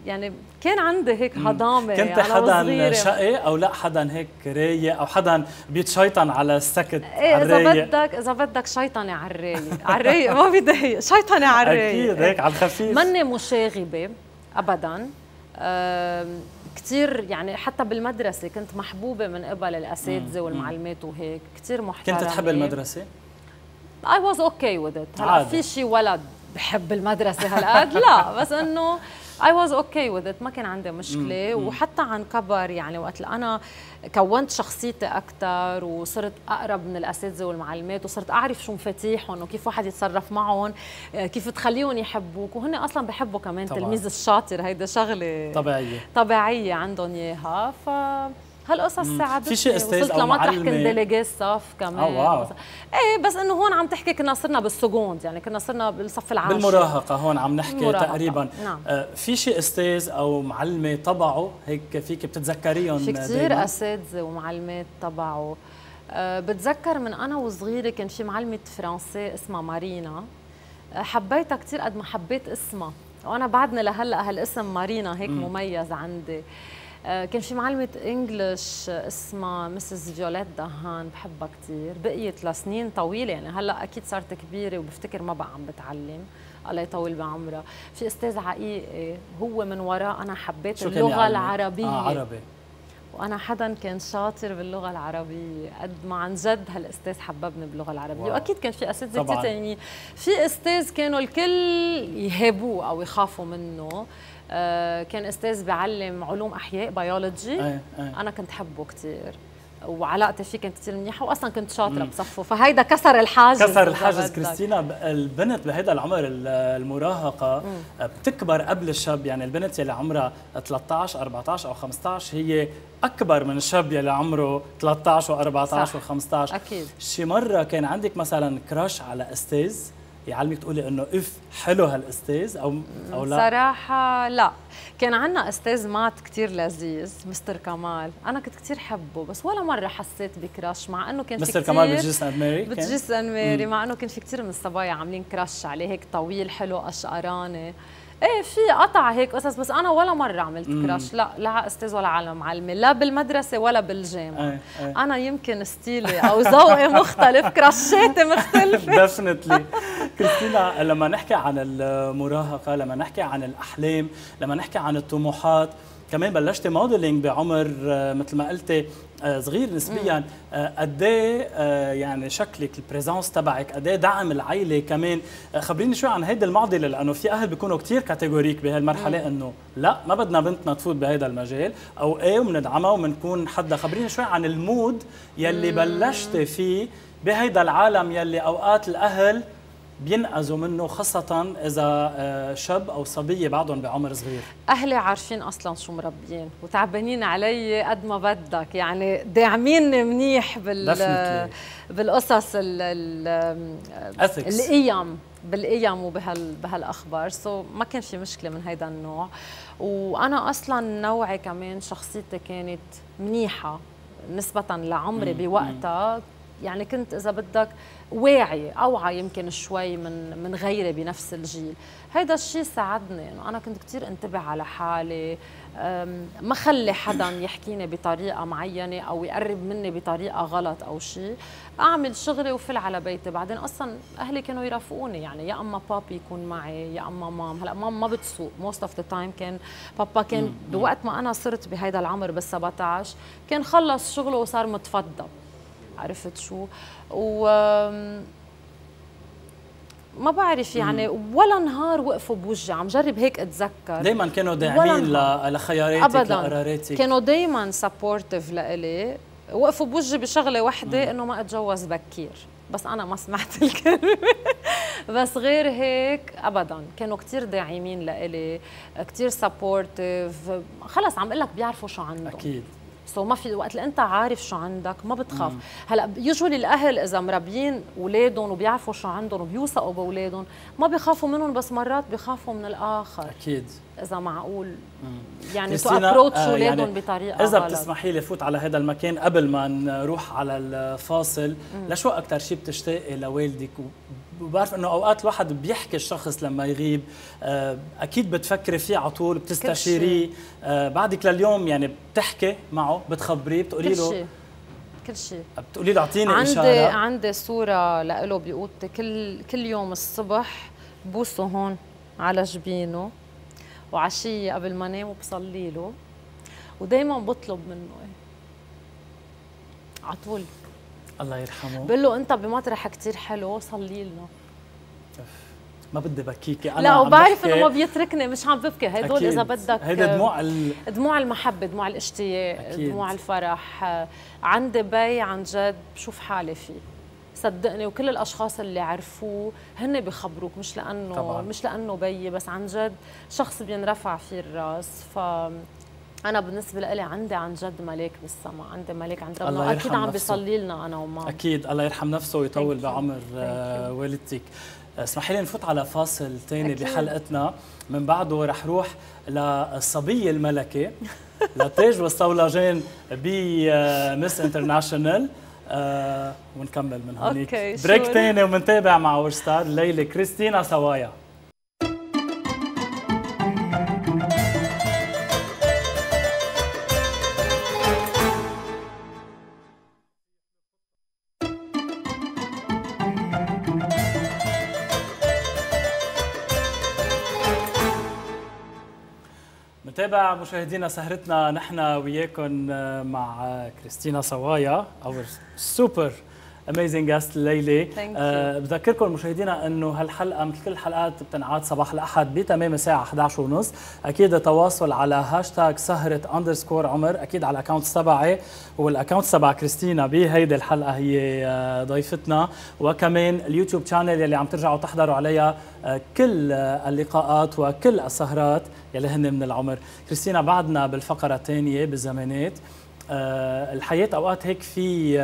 يعني كان عندي هيك هضامه كنت حدا. شقي أو لا حدا هيك رايق أو حدا بيتشيطن على السكت إيه على اذا بدك إذا بدك شيطنه على الرايق. على الرايق ما بضايق شيطنه على الرايق. أكيد هيك على الخفيف. ماني مشاغبة أبدا. أم، كتير يعني حتى بالمدرسة كنت محبوبة من قبل الأساتذة والمعلمات وهيك. كتير محترمة. كنت تحب المدرسة؟ I was okay with it. هلأ. في شي ولد بحب المدرسة هالقد لا بس إنه I was okay with it. ما كان عندي مشكلة. وحتى عن كبر يعني وقت اللي أنا كونت شخصيتي أكثر وصرت أقرب من الأساتذة والمعلمات وصرت أعرف شو مفاتيحهم وكيف واحد يتصرف معهم كيف تخليهم يحبوك. وهن أصلا بحبوا كمان طبعاً. تلميذ الشاطر. هيدا شغلة طبيعية. طبيعية عندهم إياها. ف هالقصص ساعدتني. في شي أستاذ وصلت لمطرح كنت؟ déléguée صف كمان. آه، wow. إيه بس إنه هون عم تحكي كنا صرنا بال seconde يعني كنا صرنا بالصف العاشر. بالمراهقة هون عم نحكي بالمراهقة، تقريبا. نعم. آه، في شي أستاذ أو معلمة طبعوا هيك فيك بتتذكريهم في كثير؟ اساتذه ومعلمات طبعوا أه بتذكر من أنا وصغيرة كان في معلمة فرنسي اسمها مارينا. أه حبيتها كثير قد ما حبيت اسمها. وأنا بعدني لهلأ هالاسم مارينا هيك مميز عندي. كان في معلمة English اسمها Mrs. فيوليت دهان بحبها كثير بقيت لسنين طويلة يعني هلأ أكيد صارت كبيرة وبفتكر ما بقى عم بتعلم. الله يطول بعمرها. في أستاذ عقيقي هو من وراء أنا حبيت اللغة؟ العربية. آه عربي. وأنا حدا كان شاطر باللغة العربية. قد ما عن جد هالأستاذ حببني باللغة العربية. Wow. وأكيد كان في أساتذة. كثير تانيين. في أستاذ كانوا الكل يهابوه أو يخافوا منه. آه كان أستاذ بيعلم علوم أحياء بيولوجي أنا كنت حبه كثير وعلاقتي فيه كانت كثير منيحة واصلا كنت شاطرة بصفه. فهيدا كسر الحاجز. كسر الحاجز. كريستينا البنت بهذا العمر ال- المراهقة بتكبر قبل الشاب. يعني البنت يلي عمرها 13 14 أو 15 هي أكبر من الشاب يلي عمره 13 و14 صح. و15 أكيد. شي مرة كان عندك مثلا كراش على أستاذ؟ يعلمك تقولي إنه اف حلو هالأستاذ أو أو لا. صراحة لا. كان عنا أستاذ math كتير لذيذ Mr. كمال. أنا كنت كتير حبه بس ولا مرة حسيت ب crush مع أنه كان Mr. كمال ب Jesus and Mary كان؟ ب Jesus and Mary مع أنه كان في كتير من الصبايا عاملين crush عليه هيك طويل حلو أشقراني إيه في قطع هيك قصص بس أنا ولا مرة عملت crush. لا لا أستاذ ولا على معلمة لا بالمدرسة ولا بالجامعة. أي أي. أنا يمكن style ي أو ذوقي مختلف crush اتي مختلفة. Definitely كريستينا لما نحكي عن المراهقة لما نحكي عن الأحلام لما نحكي عن الطموحات كمان بلشتي modeling بعمر آه، مثل ما قلتي صغير نسبيا آه، قد إيه يعني شكلك ال présence تبعك قد إيه دعم العائله كمان. خبريني شوي عن هيدي المعضلة لأنه في أهل بيكونوا كثير catégorique بهالمرحلة إنه لا ما بدنا بنتنا تفوت بهذا المجال أو إيه وبندعمها وبنكون حدا. خبريني شوي عن ال mood يلي بلشتي فيه بهيدا العالم يلي أوقات الأهل بينقذوا منه خاصة إذا آه، شاب أو صبية بعدهم بعمر صغير. أهلي عارفين أصلا شو مربيين وتعبانين علي قد ما بدك. يعني داعميني منيح بال بالقصص ال ال القيم بالقيم وبهال بهالأخبار. سو so ما كان في مشكلة من هيدا النوع. وأنا أصلا نوعي كمان شخصيتي كانت منيحة نسبه لعمري بوقتها. يعني كنت إذا بدك واعي اوعى يمكن شوي من من غيري بنفس الجيل. هيدا الشيء ساعدني إنه أنا كنت كثير انتبه على حالي. ما خلي حدا يحكيني بطريقة معينة أو يقرب مني بطريقة غلط أو شيء أعمل شغلي وفل على بيتي. بعدين أصلا أهلي كانوا يرافقوني يعني يا أما بابي يكون معي يا أما مام. هلأ مام ما بتسوق. most of the time كان بابا كان بوقت ما أنا صرت بهيدا العمر بال 17 كان خلص شغله وصار متفضل عرفت شو؟ و ما بعرف يعني ولا نهار وقفوا بوجهي عم جرب هيك أتذكر. دائما كانوا داعمين لخياراتك أبداً. لقراراتك. كانوا دائما سبورتيف لإلي. وقفوا بوجهي بشغلة وحدة إنه ما أتجوز بكير. بس أنا ما سمعت الكلمة. بس غير هيك ابدا. كانوا كثير داعمين لإلي كثير supportive خلص عم أقول لك بيعرفوا شو عندهم. أكيد. So ما في وقت اللي أنت عارف شو عندك ما بتخاف. هلأ usually الأهل إذا مربيين أولادهم وبيعرفوا شو عندهم وبيوثقوا بأولادهم. ما بيخافوا منهم بس مرات بيخافوا من الآخر. أكيد. إذا معقول. يعني to approach آه أولادهم يعني بطريقة إذا بتسمحي لي فوت على هذا المكان قبل ما نروح على الفاصل لشو أكثر شيء بتشتاقي لوالدك وبعرف إنه أوقات الواحد بيحكي الشخص لما يغيب آه، أكيد بتفكري فيه على طول بتستشيريه. آه، بعدك لليوم يعني بتحكي معه بتخبريه بتقولي له كل شيء. كل شيء. بتقولي له أعطيني عندي إشارة. عندي صورة له باوضتي كل كل يوم الصبح بوسه هون على جبينه وعشية قبل ما انام وبصلي له ودائما بطلب منه إيه. على طول. الله يرحمه. بقول له انت بمطرح كثير حلو صلي لنا ما بدي بكيكي أنا لا وبعرف إنه ما بيتركني مش عم ببكي. هدول إذا بدك هيدي دموع ال... دموع المحبة دموع الاشتياق دموع الفرح. عندي بي عن جد بشوف حالي فيه. صدقني وكل الأشخاص اللي عرفوه هن بخبروك مش لأنه طبعا. مش لأنه بيي بس عن جد شخص بينرفع فيه الرأس. ف أنا بالنسبة لي عندي عن جد ملاك بالسماء عندي ملاك عند ربنا واكيد عم بيصلي لنا أنا وماما. أكيد الله يرحم نفسه ويطول بعمر آه، والدتك. اسمحي لي نفوت على فاصل ثاني بحلقتنا. من بعده رح روح للصبيه الملكة للتاج والصولجان ب Miss International آه ونكمل من هونيك. Break ثاني ومنتابع مع our star الليلة كريستينا صوايا. نتابع مشاهدينا سهرتنا نحن وياكم آه، مع كريستينا صوايا our super amazing guest الليلة أه بذكركم مشاهدينا إنه هالحلقة مثل كل الحلقات بتنعاد صباح الأحد بتمام الساعة 11 ونص. أكيد التواصل على هاشتاج سهرة underscore عمر أكيد على ال account تبعي. وال account تبع كريستينا بهيدي الحلقة هي آه، ضيفتنا. وكمان ال YouTube channel يلي عم ترجعوا تحضروا عليها آه، كل اللقاءات وكل السهرات يلي هن من العمر. كريستينا بعدنا بالفقرة الثانية بالزمانات. الحياة أوقات هيك في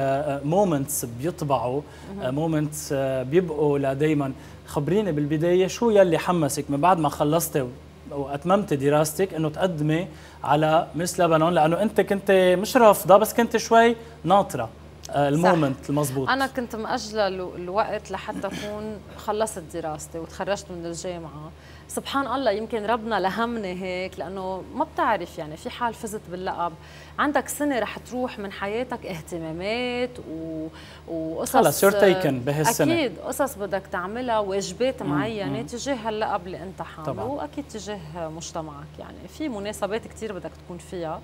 moments آه، بيطبعوا moments آه، بيبقوا لدائما خبريني بالبداية شو يلي حمسك من بعد ما خلصتي وأتممت دراستك إنه تقدمي على Miss لبنان لأنه أنت كنت مش رافضه بس كنت شوي ناطرة. ال moment المضبوط أنا كنت مأجلة الوقت لحتى أكون خلصت دراستي وتخرجت من الجامعة. سبحان الله يمكن ربنا لهمني هيك لأنه ما بتعرف يعني في حال فزت باللقب. عندك سنة رح تروح من حياتك اهتمامات و... وقصص خلص يور تيكن بهالسنة. أكيد قصص بدك تعملها واجبات معينة تجاه هاللقب اللي أنت حامله وأكيد تجاه مجتمعك. يعني في مناسبات كثير بدك تكون فيها.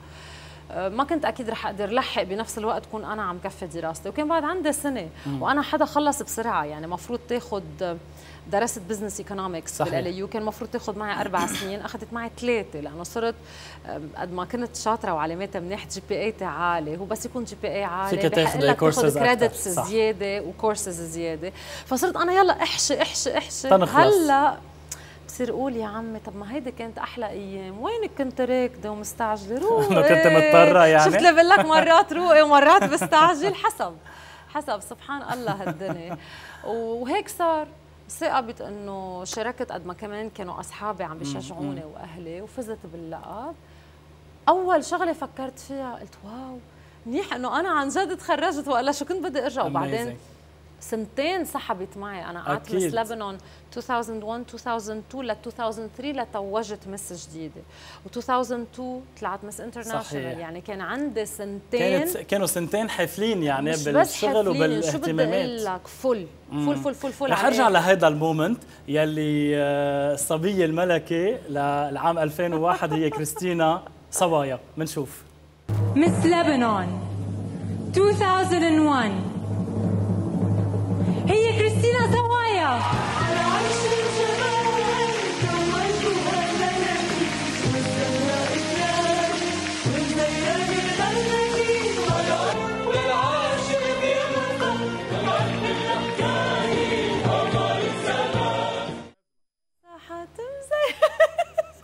ما كنت أكيد رح أقدر لحق بنفس الوقت كون أنا عم كفي دراستي. وكان بعد عندي سنة وأنا حدا خلص بسرعة. يعني مفروض تاخذ درست business economics بالـ AUL كان المفروض تاخذ معي أربع سنين أخذت معي ثلاثة لأنه صرت قد ما كنت شاطرة وعلاماتي منيحة GPA عالي. هو بس يكون GPA عالي. فيك تاخذ courses credits زيادة وكورسز زيادة. فصرت أنا يلا احشي احشي احشي. هلأ بصير أقول يا عمي طب ما هيدي كانت أحلى أيام. وينك كنت راكدة ومستعجلة؟ روقي. كنت مضطرة يعني. شفت بقول لك مرات روقي ومرات بستعجل. حسب. حسب. سبحان الله هالدنيا. وهيك صار. ثقبت إنه شاركت قد ما كمان كانوا أصحابي عم بيشجعوني وأهلي وفزت باللقب. أول شغلة فكرت فيها قلت wow. منيح إنه أنا عن جد تخرجت والا شو كنت بدي أرجع. وبعدين سنتين سحبت معي. أنا قعدت Miss لبنان 2001 2002 ل 2003 لتوجت Miss جديدة. و2002 طلعت Miss International يعني كان عندي سنتين كانت كانوا سنتين حافلين يعني بالشغل وبالاهتمامات شو بدي لك؟ فل فل فل فل فل رح أرجع لهيدا المومنت يلي آه، الصبية الملكة للعام 2001 هي كريستينا صوايا بنشوف مس لبنان 2001 هي كريستينا سوايا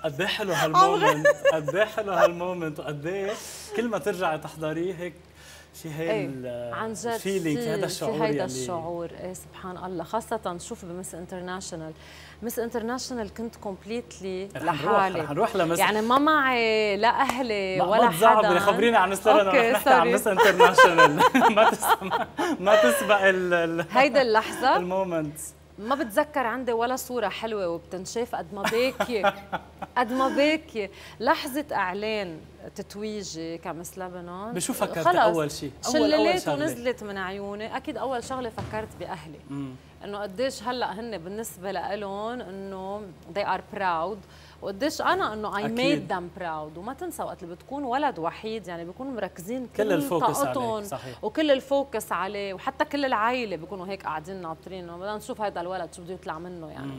قد إيه حلو هال moment قد إيه حلو هال moment وقد إيه كل ما ترجعي تحضريه هيك في هي إيه عن جد في هذا الشعور في هيدا الشعور إيه سبحان الله. خاصة شوف ب Miss International Miss International كنت completely لحالي. رح نروح ل Miss يعني ما معي لا أهلي ولا حدا. ما خبريني عن Miss نحكي عن Miss International ما تسبق ما تسبق هيدا اللحظة. ال moment ما بتذكر عندي ولا صورة حلوة وبتنشاف قد ما باكية قد ما باكية لحظة إعلان تتويجي ك Miss لبنان بشو فكرت أول شيء؟ أول شلالات ونزلت من عيوني. أكيد أول شغلة فكرت بأهلي. إنه قديش هلأ هن بالنسبة لهم إنه they are proud. وقديش أنا إنه I made them proud وما تنسى وقت اللي بتكون ولد وحيد يعني بيكونوا مركزين كل, كل ال focus عليه صحيح. وكل ال focus عليه. وحتى كل العائلة بيكونوا هيك قاعدين ناطرين إنه بدنا نشوف هذا الولد شو بده يطلع منه يعني.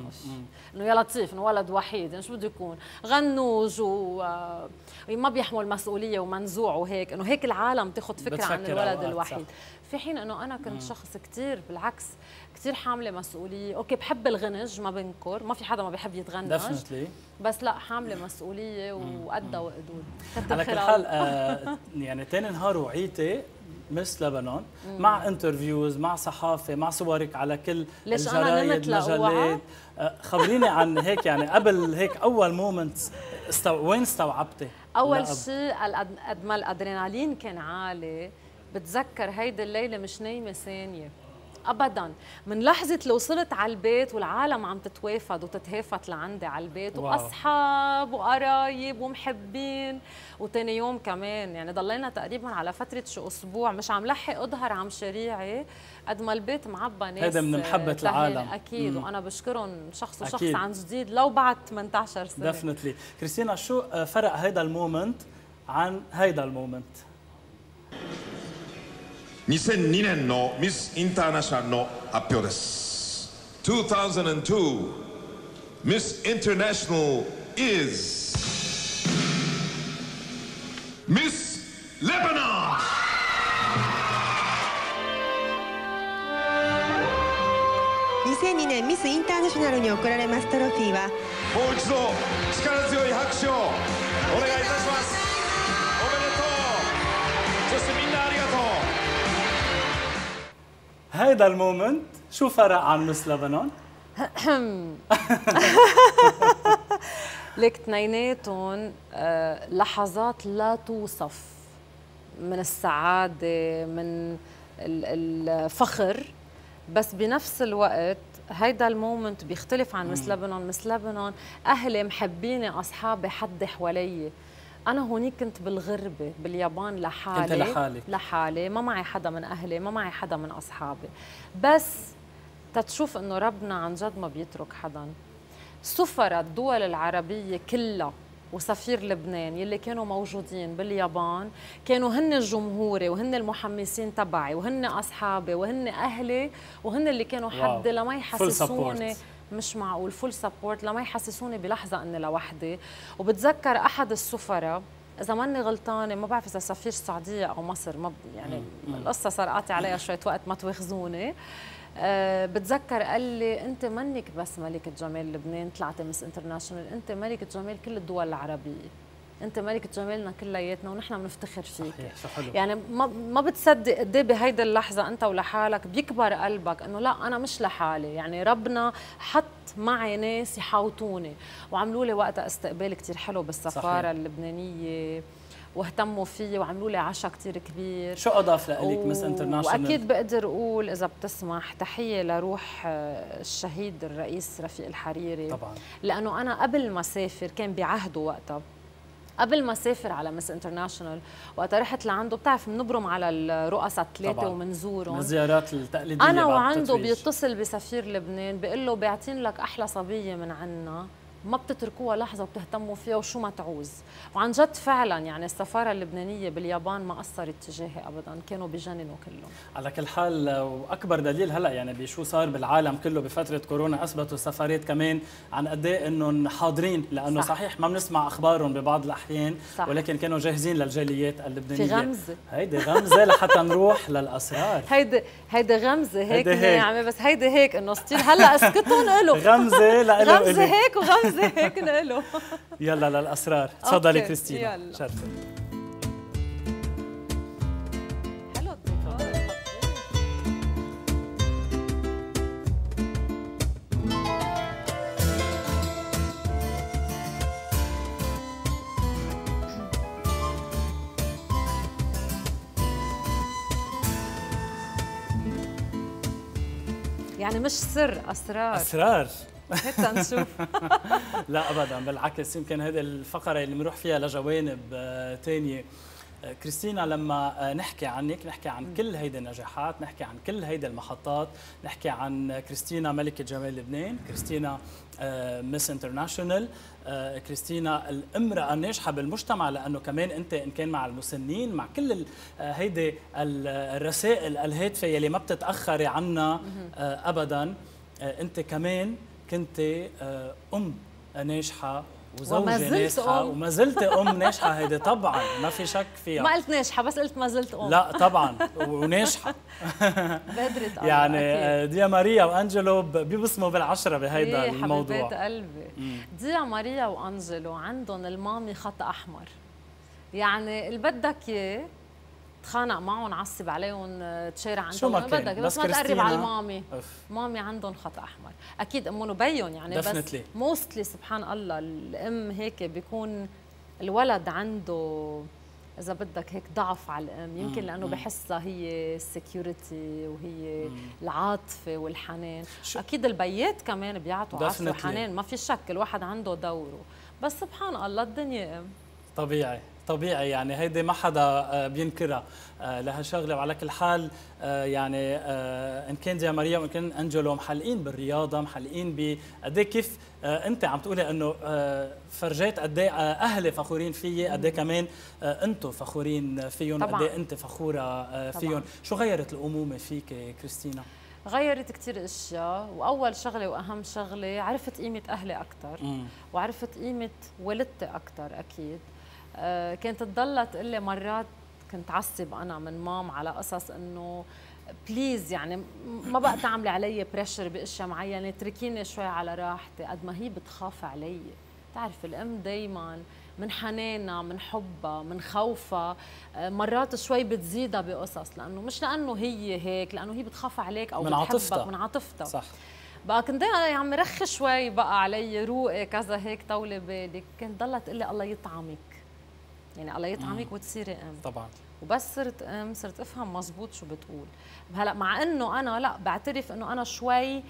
إنه يا لطيف إنه ولد وحيد يعني شو بده يكون؟ غنوج وما آه، بيحمل مسؤوليه ومنزوع وهيك. إنه هيك العالم تاخذ فكرة عن الولد الوحيد صح. في حين إنه أنا كنت شخص كثير بالعكس كثير حاملة مسؤولية. okay بحب الغنج ما بنكر ما في حدا ما بيحب يتغنج. بس لا حاملة مسؤولية وقدها وقدود. على كل حال آه يعني ثاني نهار وعيتي Miss لبنان مع interviews مع صحافة مع صورك على كل ال الجرايد المجلات آه خبريني عن هيك يعني قبل هيك أول مومنتس استو... وين استوعبتي؟ أول شيء قد ما الأدرينالين كان عالي بتذكر هيدي الليلة مش نايمة ثانية. ابدا. من لحظة اللي وصلت على البيت والعالم عم تتوافد وتتهافت لعندي على البيت واو. وأصحاب وقرايب ومحبين. وتاني يوم كمان يعني ضلينا تقريبا على فترة شو أسبوع مش عم لحق أظهر عم شريعي قد ما البيت معبى ناس هذا من محبة العالم. أكيد مم. وأنا بشكرهم شخص وشخص أكيد. عن جديد لو بعد 18 سنة. دفنتلي كريستينا شو فرق هيدا المومنت عن هيدا المومنت؟ 2002年のミスインターナショナルの発表です。2002 Miss International is Miss Lebanon. 2002年ミスインターナショナルに贈られますトロフィーは。もう一度力強い拍手をお願いいたします هيدا المومنت. شو فرق عن مس لبنان؟ لك اثنيناتهم آه، لحظات لا توصف. من السعادة من الفخر. بس بنفس الوقت هيدا المومنت بيختلف عن مس لبنان. مس لبنان أهلي محبيني أصحابي حدي حوالي أنا هونيك كنت بالغربة باليابان لحالي. كنت لحالك. لحالي ما معي حدا من أهلي ما معي حدا من أصحابي. بس تتشوف إنه ربنا عن جد ما بيترك حدا. سفر الدول العربية كلها وسفير لبنان يلي كانوا موجودين باليابان كانوا هن جمهوري وهن المحمسين تبعي وهن أصحابي وهن أهلي وهن اللي كانوا حدي لما يحسسوني مش معقول. full support لما يحسسوني بلحظة إني لوحدي. وبتذكر أحد السفراء إذا ماني غلطانة ما بعرف إذا سفير السعوديه أو مصر ما يعني القصة صار قاطع عليها شوية وقت ما توخزوني أه بتذكر قال لي أنت منك بس ملكة جمال لبنان طلعتي مس انترناشونال أنت ملكة جمال كل الدول العربية. انت ملكه جمالنا كلياتنا ونحن بنفتخر فيك. صحيح. يعني ما ما بتصدق قد إيه بهيدي اللحظة انت ولحالك بيكبر قلبك انه لا أنا مش لحالي يعني ربنا حط معي ناس يحاوطوني. وعملوا لي وقتها استقبال كثير حلو بالسفارة صحيح. اللبنانية واهتموا فيي وعملوا لي عشاء كثير كبير. شو أضاف لك و... Miss International وأكيد بقدر أقول إذا بتسمح تحية لروح الشهيد الرئيس رفيق الحريري. طبعا. لأنه أنا قبل ما اسافر كان بعهده وقتها. قبل ما اسافر على Miss International وقت رحت لعنده بتعرف بنبرم على الرؤساء الثلاثة ومنزورهم الزيارات التقليدية أنا وعنده بيتصل بسفير لبنان بيقول له بيعطين لك أحلى صبية من عنا. ما بتتركوها لحظة وبتهتموا فيها وشو ما تعوز. وعن جد فعلا يعني السفارة اللبنانية باليابان ما أثرت تجاهي ابدا كانوا بجننوا كلهم. على كل حال وأكبر دليل هلأ يعني بشو صار بالعالم كله بفترة كورونا أثبتوا السفارات كمان عن قد إيه إنهم حاضرين لأنه صح. صحيح ما بنسمع أخبارهم ببعض الأحيان صح. ولكن كانوا جاهزين للجاليات اللبنانية. في غمزة. هيدي غمزة لحتى نروح للأسرار. هيدي هيدي غمزة هيك, هيك. يعني بس هيدي هيك إنه ستيل هلأ اسكتهم له غمزة له غمزة هيك وغمزة زي هيك له يلا للاسرار تفضلي كريستينا يلا يعني مش سر اسرار اسرار حتى نشوف. لا ابدا بالعكس يمكن هذه الفقرة اللي بنروح فيها لجوانب ثانية آه، كريستينا لما آه، نحكي عنك نحكي عن كل هيدي النجاحات نحكي عن كل هيدي المحطات نحكي عن كريستينا ملكة جمال لبنان كريستينا مس انترناشونال كريستينا الامرأة الناجحة بالمجتمع لأنه كمان أنت إن كان مع المسنين مع كل آه، هيدي الرسائل الهادفة يلي ما بتتأخري عنا أبدا أنت كمان كنت آه، أم ناجحة وزوجة ناجحة وما زلت أم ناجحة. هيدي طبعا ما في شك فيها. ما قلت ناجحة بس قلت ما زلت أم. لا طبعا. وناجحة. بدرت. يعني آه، ديا ماريا وأنجلو بيبصموا بالعشرة بهيدا إيه الموضوع. حبيبات قلبي ديا ماريا وأنجلو عندهم المامي خط أحمر. يعني اللي بدك إياه تخانق معهم عصب عليهم تشارع عندهم. شو ما كان بدك بس, بس ما تقرب على المامي. مامي عندهم خط أحمر. أكيد امهم وبيهم يعني Definitely. بس mostly سبحان الله الأم هيك بيكون الولد عنده إذا بدك هيك ضعف على الأم. يمكن لأنه بحسها هي ال security وهي. العاطفة والحنان أكيد البيّات كمان بيعطوا عاطفة وحنان ما في شك الواحد عنده دوره. بس سبحان الله الدنيا أم. طبيعي. طبيعي يعني هيدي ما حدا آه، بينكرها. آه، لهالشغله وعلى كل حال آه، يعني إن كان ديا ماريا وان كان أنجلو محلقين بالرياضة محلقين بقد إيه كيف أنت عم تقولي إنه فرجيت قد إيه أهلي فخورين فيي قد إيه كمان أنتم فخورين فيهم قد إيه أنت فخورة فيهم. شو غيرت الأمومة فيك كريستينا؟ غيرت كثير أشياء. وأول شغلة وأهم شغلة عرفت قيمة أهلي أكثر وعرفت قيمة والدتي أكثر أكيد. كانت تضلها تقول لي مرات كنت عصب أنا من مام على قصص إنه please يعني ما بقى تعملي علي pressure بأشياء معينة اتركيني شوي على راحتي قد ما هي بتخاف علي. بتعرف الأم دائما من حنانها من حبها من خوفها آه، مرات شوي بتزيدها بقصص لأنه مش لأنه هي هيك لأنه هي بتخاف عليك أو من عاطفتها. من عاطفتها. صح. بقى كنت دائما يا عم رخي شوي بقى علي روقي كذا هيك طولي بالك كانت ضلت تقول لي الله يطعمك. يعني الله يطعمك وتصيري أم. طبعا. وبس صرت أم صرت أفهم مزبوط شو بتقول. هلأ مع إنه أنا لأ بعترف إنه أنا شوي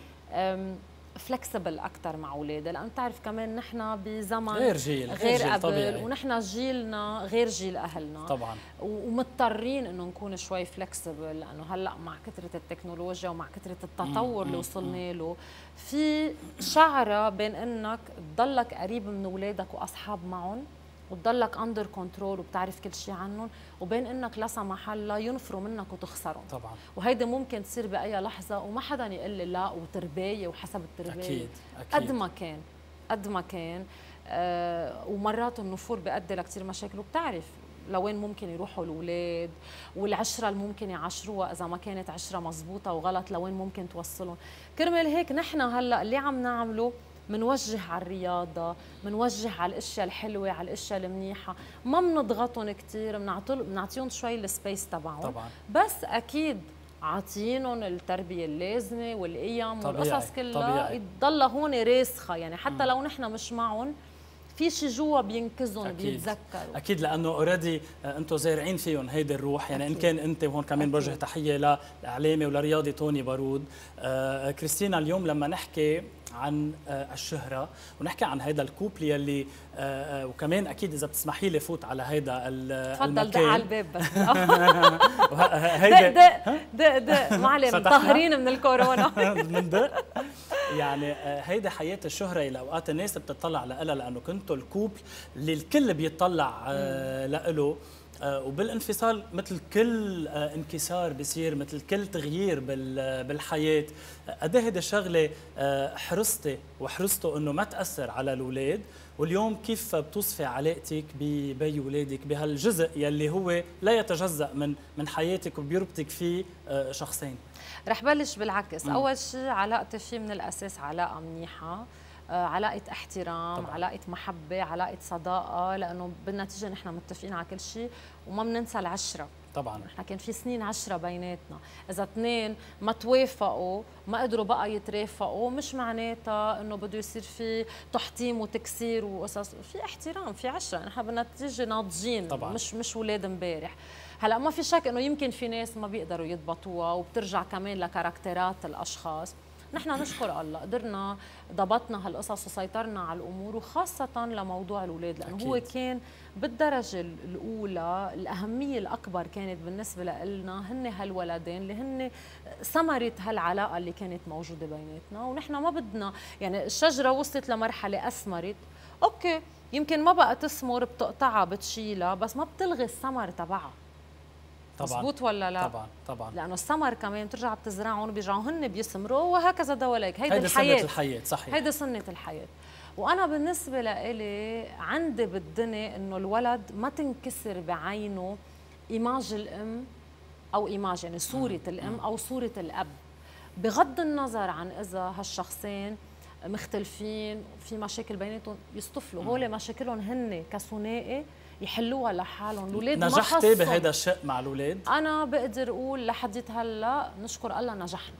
فلكسبل أكثر مع أولادي. لأنه بتعرف كمان نحن بزمن غير جيل غير جيل قبل. طبيعي. ونحن جيلنا غير جيل أهلنا. طبعا. ومضطرين إنه نكون شوي فلكسبل لأنه هلأ مع كثرة التكنولوجيا ومع كثرة التطور اللي وصلنا له في شعرة بين إنك تضلك قريب من أولادك وأصحاب معهم. وتضلك under control وبتعرف كل شيء عنهم وبين إنك لا سمح الله ينفروا منك وتخسرهم. طبعا. وهيدي ممكن تصير بأي لحظة وما حدا يقول لي لا وتربايه وحسب التربايه أكيد قد أكيد ما كان قد ما كان آه ومرات النفور بيؤدي لكثير مشاكل. وبتعرف لوين ممكن يروحوا الأولاد والعشرة اللي ممكن يعشروها إذا ما كانت عشرة مزبوطه وغلط لوين ممكن توصلهم؟ كرمال هيك نحن هلأ اللي عم نعمله منوجه على الرياضة منوجه على الأشياء الحلوة على الأشياء المنيحة. ما بنضغطهم كثير بنعطيهم شوي ال space تبعهم. طبعا. بس أكيد عاطينهم التربية اللازمة والقيم طبيعي، والقصص كلها. تضلها هون راسخة. يعني حتى لو نحن مش معهم في شيء جوا أكيد. بيتذكروا أكيد لأنه already أنتم زارعين فيهم هيدي الروح يعني إن أكيد. كان أنت وهون كمان أكيد. بوجه تحية لاعلامي ولرياضي توني بارود آه كريستينا اليوم لما نحكي عن آه الشهرة ونحكي عن هيدا ال couple يلي آه آه وكمان أكيد إذا بتسمحي لي فوت على هيدا ال- تفضل دق على الباب بس دق دق دق دق معلم؟ طاهرين من الكورونا بندق يعني آه، هيدا حياة الشهرة اللي أوقات الناس بتطلع لها لأنه كنتوا ال couple اللي الكل بيطلع آه، لإله آه، وبالانفصال مثل كل انكسار بيصير مثل كل تغيير بال- بالحياة. آه، قد إيه هيدي الشغلة آه، حرصتي وحرصتوا إنه ما تأثر على الأولاد. واليوم كيف بتوصفي علاقتك ببي ولادك بهالجزء يلي هو لا يتجزأ من من حياتك وبيربطك فيه شخصين؟ رح بلش بالعكس مم. أول شيء علاقتي فيه من الأساس علاقة منيحة آه، علاقة احترام، طبعاً. علاقة محبة، علاقة صداقة، لأنه بالنتيجة نحن متفقين على كل شيء وما بننسى العشرة، طبعا نحن كان في سنين عشرة بيناتنا، إذا اثنين ما توافقوا، ما قدروا بقى يترافقوا، مش معناتها إنه بده يصير في تحطيم وتكسير وقصص، في احترام، في عشرة، نحن بالنتيجة ناضجين طبعاً. مش مش ولاد امبارح. هلا ما في شك إنه يمكن في ناس ما بيقدروا يضبطوها وبترجع كمان لكاركترات الأشخاص. نحن نشكر الله قدرنا ضبطنا هالقصص وسيطرنا على الأمور وخاصة لموضوع الأولاد لأنه أكيد. هو كان بالدرجة الأولى الأهمية الأكبر كانت بالنسبة لنا هن هالولدين اللي هن ثمره هالعلاقة اللي كانت موجودة بيناتنا. ونحن ما بدنا يعني الشجرة وصلت لمرحلة أثمرت. أوكي يمكن ما بقى تثمر بتقطعها بتشيلها بس ما بتلغي الثمر تبعها. طبعا. مزبوط ولا لا؟ طبعا طبعا. لأنه الثمر كمان بترجع بتزرعهم بيرجعوا هن بيثمروا وهكذا دواليك. هيدي هيدي سنة الحياة. صحيح. هيدي سنة الحياة. وأنا بالنسبة لإلي عندي بالدنيا إنه الولد ما تنكسر بعينه إيماج الأم أو إيماج يعني صورة الأم أو صورة الأب. بغض النظر عن إذا هالشخصين مختلفين في مشاكل بيناتهم يصطفلوا. هول مشاكلهم هن كثنائي. يحلوها لحالهم. الاولاد ما نجحتي. بهيدا الشيء مع الاولاد أنا بقدر أقول لحديت هلأ نشكر الله نجحنا.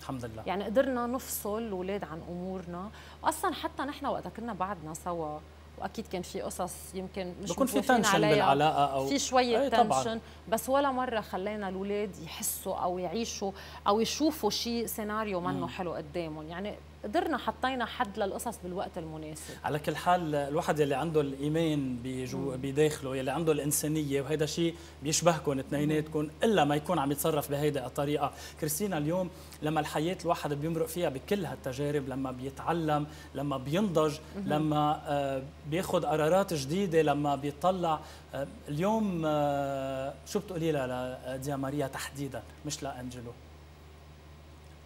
الحمد لله. يعني قدرنا نفصل الاولاد عن أمورنا. واصلا حتى نحن وقتها كنا بعدنا سوا وأكيد كان في قصص يمكن مش بكون في tension عليها. بالعلاقة أو في شوية إيه طبعاً. tension بس ولا مرة خلينا الاولاد يحسوا أو يعيشوا أو يشوفوا شيء سيناريو منه حلو قدامهم. يعني قدرنا حطينا حد للقصص بالوقت المناسب. على كل حال الواحد يلي عنده الإيمان بجو بداخله يلي عنده الإنسانية وهذا شيء بيشبهكم اثنيناتكم إلا ما يكون عم يتصرف بهيدا الطريقة. كريستينا اليوم لما الحياة الواحد بيمرق فيها بكل هالتجارب لما بيتعلم لما بينضج لما آه، بياخذ قرارات جديدة لما بيطلع آه، اليوم آه، شو بتقولي لها لديا ماريا تحديدا؟ مش لأنجلو.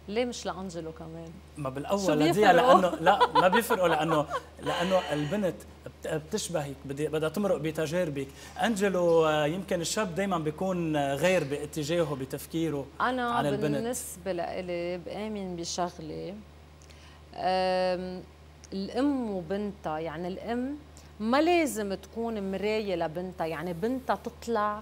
ليه مش لأنجلو كمان ما بالأول لديها؟ لأنه لا ما بيفرقوا لأنه لأنه البنت بت- بتشبهك بدي بدها تمرق بتجاربك أنجلو آه، يمكن الشاب دائما بيكون آه، غير باتجاهه بتفكيره أنا عن البنت. بالنسبة لإلي بآمن بشغلة الأم وبنتها يعني الأم ما لازم تكون مراية لبنتها يعني بنتها تطلع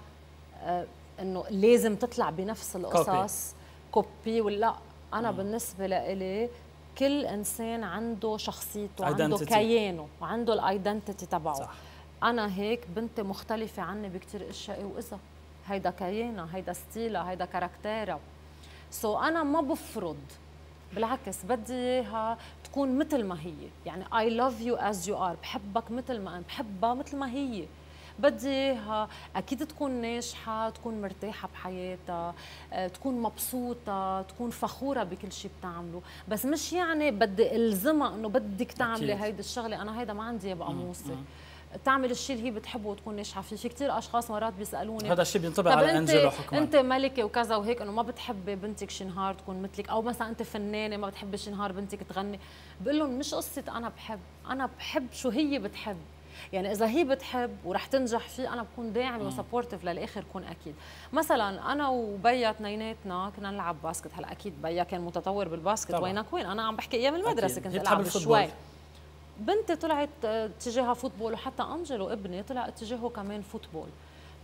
أه، إنه لازم تطلع بنفس القصص كوبي ولا أنا بالنسبة لإلي كل إنسان عنده شخصيته عنده. كيانه وعنده ال identity تبعه. صح. أنا هيك بنتي مختلفة عني بكثير إشياء وإذا. هيدا كيانها هيدا style ها هيدا caractère ها. so أنا ما بفرض بالعكس بدي إياها تكون مثل ما هي. يعني I love you as you are بحبك مثل ما بحبها مثل ما هي. بدي اياها أكيد تكون ناجحة تكون مرتاحة بحياتها آه، تكون مبسوطة تكون فخورة بكل شيء بتعمله. بس مش يعني بدي ألزمها إنه بدك تعملي هيدي الشغلة. أنا هيدا ما عندي بقاموسي تعمل الشيء اللي هي بتحبه وتكون ناجحة فيه. في كثير أشخاص مرات بيسألوني هذا الشيء بينطبق على أنجلو حكما أنت ملكة وكذا وهيك إنه ما بتحبي بنتك شي نهار تكون مثلك. أو مثلا أنت فنانة ما بتحبي شي نهار بنتك تغني. بقول لهم مش قصة أنا بحب. أنا بحب شو هي بتحب. يعني إذا هي بتحب ورح تنجح فيه أنا بكون داعمة و supportive للآخر كون أكيد. مثلا أنا وبيا اثنيناتنا كنا نلعب basket. هلأ أكيد بيا كان متطور بال basket وينك وين أنا عم بحكي أيام المدرسة كنت ألعب شوي. بنتي طلعت اتجاهها football وحتى أنجلو ابني طلع اتجاهه كمان football.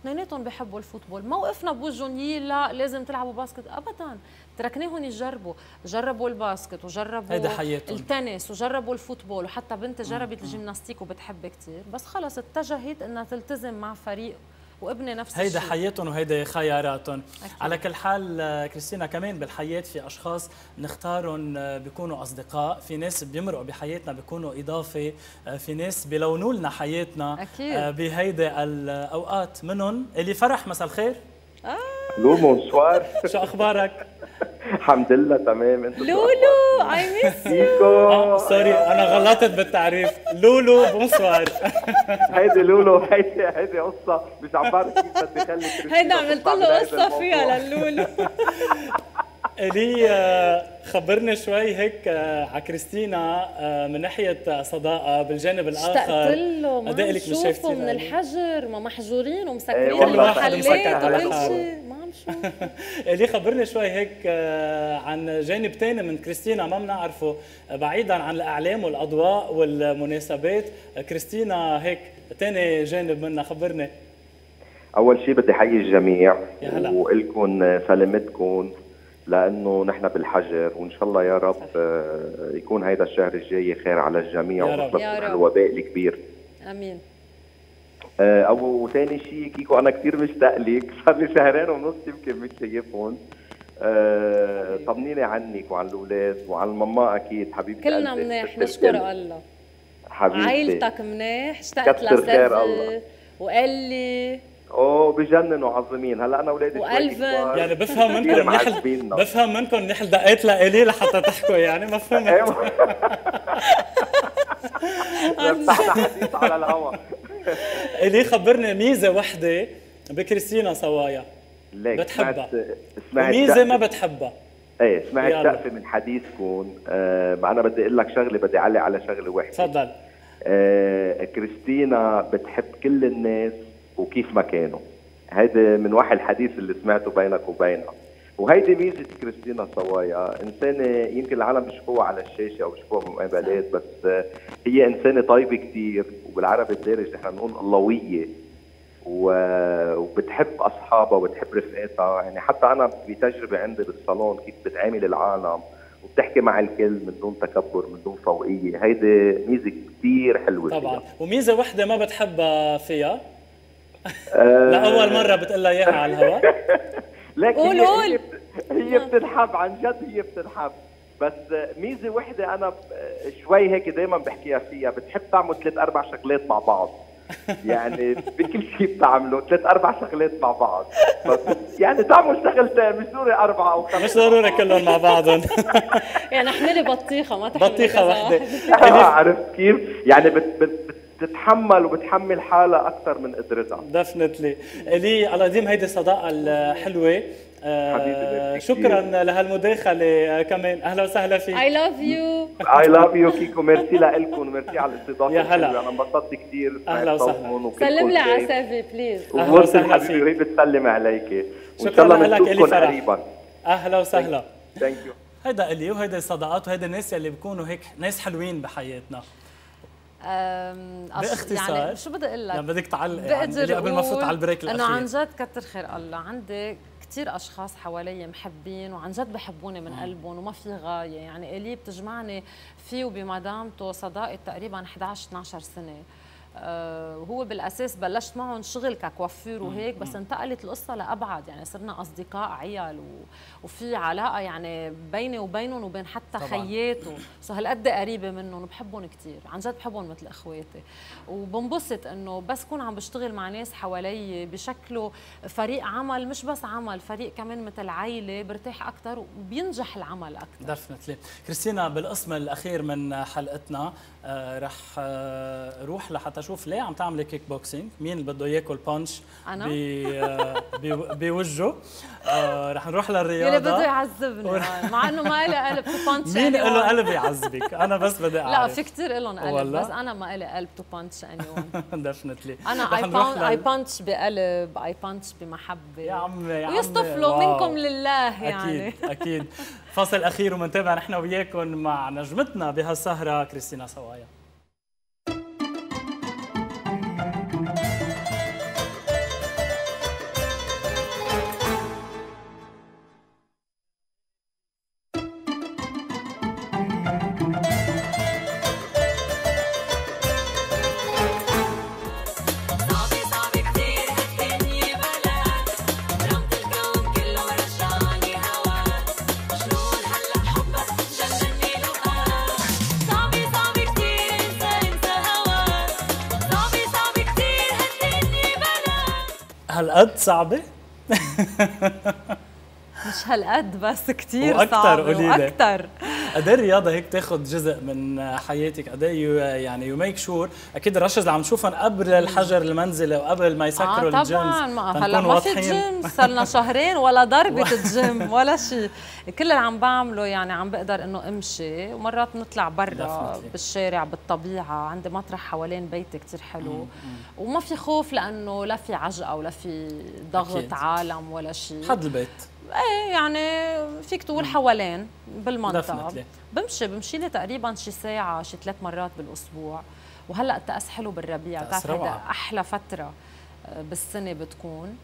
اثنيناتهم بيحبوا ال football. ما وقفنا بوجههم يي لا لازم تلعبوا basket. ابدا. تركناهم يجربوا. جربوا ال basket وجربوا هيدا حياتهم. التنس وجربوا ال football. وحتى بنتي جربت ال gymnastique وبتحب كثير بس خلص اتجهت إنها تلتزم مع فريق وابني نفس الشيء. هيدا حياتهم وهيدا خياراتهم. على كل حال كريستينا كمان بالحياة في أشخاص نختارهم بيكونوا أصدقاء. في ناس بيمرقوا بحياتنا بيكونوا إضافة. في ناس بيلونوا لنا حياتنا أكيد. بهيدا الأوقات منهم. اللي فرح مساء الخير. آه. ألو bonsoir شو أخبارك؟ الحمد لله تمام. أنت لولو I miss you sorry أنا غلطت بالتعريف. لولو bonsoir هيدي لولو هيدي هيدي قصة مش عم بعرف كيف بدي خلي هيدا عملت له قصة فيها للولو. الي خبرني شوي هيك آه، على كريستينا آه، من ناحية صداقة بالجانب الآخر. اشتقت له ما نشوفه من الحجر ما محجورين ومسكرين كل واحد مسكر وكل شيء ما عم شوف إلي خبرني شوي هيك آه، عن جانب ثاني من كريستينا ما بنعرفه. بعيدا عن الإعلام والأضواء والمناسبات كريستينا هيك ثاني جانب منها خبرني. أول شيء بدي احيي الجميع وقلكم سلامتكم لأنه نحن بالحجر وإن شاء الله يا رب آه، يكون هيدا الشهر الجاي خير على الجميع ونخلص من الوباء الكبير. آمين. آه، أو ثاني شيء كيكو أنا كثير مشتاق لك صار لي شهرين ونص يمكن مش شايفهم أه طمنيني عنك وعن الأولاد وعن الماما أكيد حبيبتي كلنا منيح نشكر الله. حبيبتي. عائلتك منيح اشتقت لسيفي وقال لي أوه بجننوا عظيمين. هلا أنا اولادي والفن يعني بفهم منكم نحل بفهم منكم نحل دقات لإلي لحتى تحكوا يعني ما فهمت أيوه. حديث على الهواء إلي خبرني ميزة وحدة بكريستينا صوايا بتحبها؟ ميزة ما بتحبها. إيه سمعت شقفة من حديثكم. آه أنا بدي أقول لك شغلة بدي أعلق على شغلة وحدة. تفضل. آه كريستينا بتحب كل الناس وكيف ما كانوا. هيدا من وحي الحديث اللي سمعته بينك وبينها. وهيدي ميزة كريستينا صوايا انسانه يمكن العالم بيشوفوها على الشاشة أو بيشوفوها بمقابلات بس هي إنسانة طيبة كثير وبالعربي الدارج نحن بنقول اللوية وبتحب أصحابها وبتحب رفقاتها. يعني حتى أنا بتجربة عندي بالصالون كيف بتعامل العالم وبتحكي مع الكل من دون تكبر من دون فوقية. هيدي ميزة كثير حلوة طبعا. فيها. وميزة وحدة ما بتحبها فيها آه. لاول مرة بتقول لها إياها على الهواء. لكن قول قول. هي بتنحب عن جد هي بتنحب. بس ميزة وحدة أنا شوي هيك دائما بحكيها فيها بتحب تعمل ثلاث أربع شغلات مع بعض. يعني بكل شيء بتعمله ثلاث أربع شغلات مع بعض. يعني تعمل شغلتين مش ضروري أربعة أو خمسة. مش ضروري كلهم مع بعضهم يعني احملي بطيخة ما تحملي بطيخة وحدة. عرفت كيف؟ يعني بت بت بتتحمل وبتحمل حالها أكثر من قدرتها. definitely إلي الله يديم هيدي الصداقة الحلوة. آه شكرا لهالمداخله كمان. أهلا وسهلا فيك. I love you I love you كيكو. ميرسي لكم ميرسي على الاستضافة يا هلا. أنا انبسطت كثير أهلا وسهلا. سلم لي على سافي please أهلا وسهلا فيك. تسلم عليك. وإن شاء الله بنشوفكم قريبا. أهلا وسهلا. thank you هيدا إلي وهيدا الصداقات وهيدا الناس اللي بيكونوا هيك ناس حلوين بحياتنا. باختصار يعني شو بدي أقول لك؟ يعني بدك تعلق يعني قبل ما فوت على ال break الأخير. انه عن جد كتر خير الله عندي كثير أشخاص حوالي محبين وعن جد بحبوني من قلبهم وما في غاية. يعني إلي بتجمعني فيه وبمدامته صداقة تقريبا 11 12 سنة. وهو بالأساس بلشت معهم شغل ككوافير وهيك بس انتقلت القصة لأبعد. يعني صرنا أصدقاء عيال و... وفي علاقة يعني بيني وبينهم وبين حتى طبعاً. خياته so هالقد قريبة منهم وبحبهم كثير عن جد بحبهم مثل إخواتي. وبنبسط إنه بس كون عم بشتغل مع ناس حوالي بشكله فريق عمل مش بس عمل فريق كمان مثل عائله برتاح أكثر وبينجح العمل أكثر definitely كريستينا بالقسم الأخير من حلقتنا آه رح آه روح لحتى أشوف ليه عم تعملي كيك بوكسينج مين اللي بده ياكل punch أنا؟ ب- آه، بوجهه آه رح نروح للرياضة. بده يعذبني مع إنه ما لي قلب to punch مين له قلب يعذبك؟ أنا بس بدي لا أعرف. في كثير لهم قلب؟ بس أنا ما لي قلب to punch any one definitely أنا I I punch بقلب I punch بمحبة. يا عمي يا عمي. ويصطفلوا. منكم لله يعني. أكيد أكيد. فاصل أخير ومنتابع. نحن وياكم مع نجمتنا بهالسهرة كريستينا سوايا. صعبة مش هالقد بس كثير وأكتر صعبة قوليلي. وأكثر قد إيه الرياضة هيك تاخذ جزء من حياتك؟ قد إيه يعني you make sure أكيد ال rushes اللي عم نشوفهم قبل الحجر المنزلي وقبل ما يسكروا آه ال gyms طبعا. ما هلا ما في. جيم صار لنا شهرين ولا ضربة الجيم ولا شيء كل اللي عم بعمله يعني عم بقدر إنه أمشي. ومرات نطلع برا. بالشارع بالطبيعة. عندي مطرح حوالين بيتي كتير حلو. وما في خوف لأنه لا في عجقة ولا في ضغط. عالم ولا شيء حد البيت. إيه يعني فيك تقول حوالين Definitely. بمشي بمشي لي تقريبا شي ساعة شي ثلاث مرات بالأسبوع وهلأ التأس حلو بالربيع بتعرف هيدا. أحلى فترة آه، بالسنة بتكون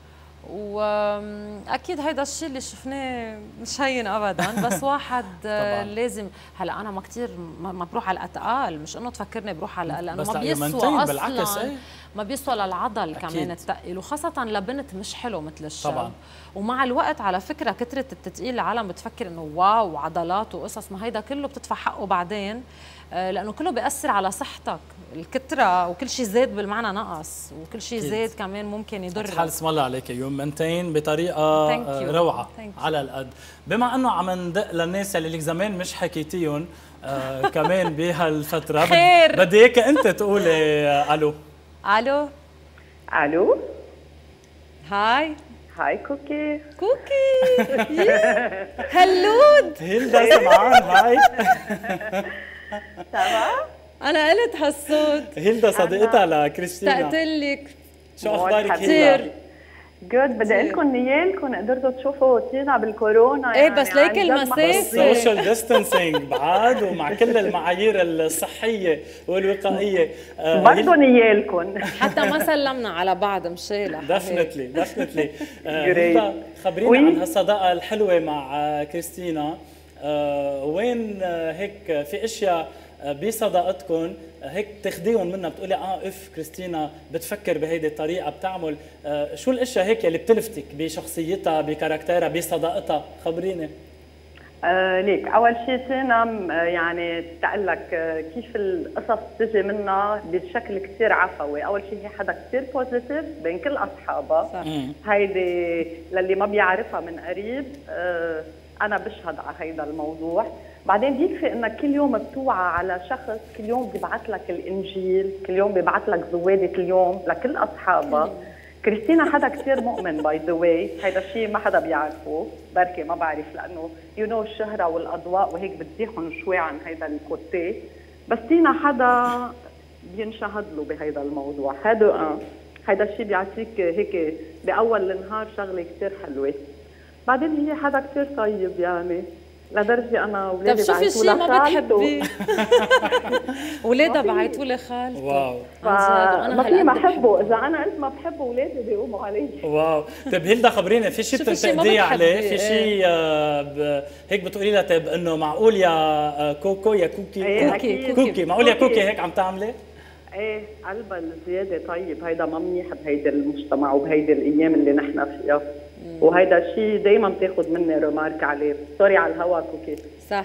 واكيد هيدا الشيء اللي شفناه مش هين ابدا بس واحد آه،. لازم هلأ أنا ما كثير ما بروح على الأتقال مش إنه تفكرني بروح على لأنه بس ما بيسوى أصلا إيه. ما بيسوى للعضل. كمان التقل وخاصة لبنت مش حلو مثل الشاب طبعاً. ومع الوقت على فكرة كثره التثقيل العالم بتفكر إنه واو عضلات وقصص. ما هيدا كله بتدفع حقه بعدين آه، لأنه كله بيأثر على صحتك. الكترة وكل شيء زاد بالمعنى نقص وكل شيء. زاد كمان ممكن يضر حال اسم الله عليك يومنتين بطريقة Thank آه،. روعة. على القد بما أنه عم ندق للناس اللي لك زمان مش حكيتيهم آه كمان بهالفترة خير. بدي إياك أنت تقولي آه ألو. ألو. ألو. هاي. هاي كوكي كوكي hello هيلدا سمعان هاي تمام أنا قلت هالصوت. هيلدا صديقتها لكريستينا. اشتقت لك شو أخبارك. هيلدا؟ جود بدي أقول لكم نيالكم قدرتوا تشوفوا تينا بالكورونا إيه، يعني بس ليك المسافة. السوشيال ديستانسينج بعد ومع كل المعايير الصحية والوقائية. آه، برضه نيالكم حتى ما سلمنا على بعض مشيلة دفنتلي دفنتلي. خبرينا. عن هالصداقة الحلوة مع آه، كريستينا. آه، وين آه، هيك في أشياء آه، بصداقتكم هيك تاخديهم منها بتقولي آه if كريستينا بتفكر بهيدي الطريقة بتعمل. آه، شو الأشياء هيك اللي بتلفتك بشخصيتها بكاركتيرها بصداقتها؟ خبريني. آه ليك. أول شيء تينا آه، يعني تقول لك آه، كيف القصص بتجي منها بشكل كثير عفوي. أول شيء هي حدا كثير positive بين كل أصحابها. صح. هيدي للي ما بيعرفها من قريب آه، أنا بشهد على هيدا الموضوع. بعدين بيكفي إنك كل يوم بتوعى على شخص كل يوم بيبعث لك الإنجيل كل يوم بيبعث لك زوادة اليوم لكل أصحابها. كريستينا حدا كثير مؤمن by the way هيدا الشيء ما حدا بيعرفه. بركي ما بعرف لأنه you know الشهرة والأضواء وهيك بتزيحهم شوي عن هيدا الكوتي. بس تينا حدا بينشهد له بهيدا الموضوع. هذا آه هيدا الشيء بيعطيك هيك بأول النهار شغلة كثير حلوة. بعدين هي حدا كثير طيب يعني. لدرجة أنا طب اولادي شو في بعتوا شيء ما. بتحبيه؟ ولادها بعتوا لي خالته. wow. وأنا فما في ما أحبه. إذا أنا قلت ما بحبه اولادي بيقوموا علي wow. طيب هيلدا خبرينا في شيء ما بتنتقديه عليه؟ في شيء آه، ب- هيك بتقولي لها طيب إنه معقول يا آه، كوكو يا كوكي؟ إيه، كوكي، أكيد. كوكي. معقول يا كوكي كوكي. هيك عم تعملي؟ إيه قلبها الزياده طيب هيدا ما منيح بهيدي المجتمع وبهيدي الأيام اللي نحن فيها. وهيدا شيء دايما بتاخذ مني remark عليه. sorry على الهوا كوكي صح.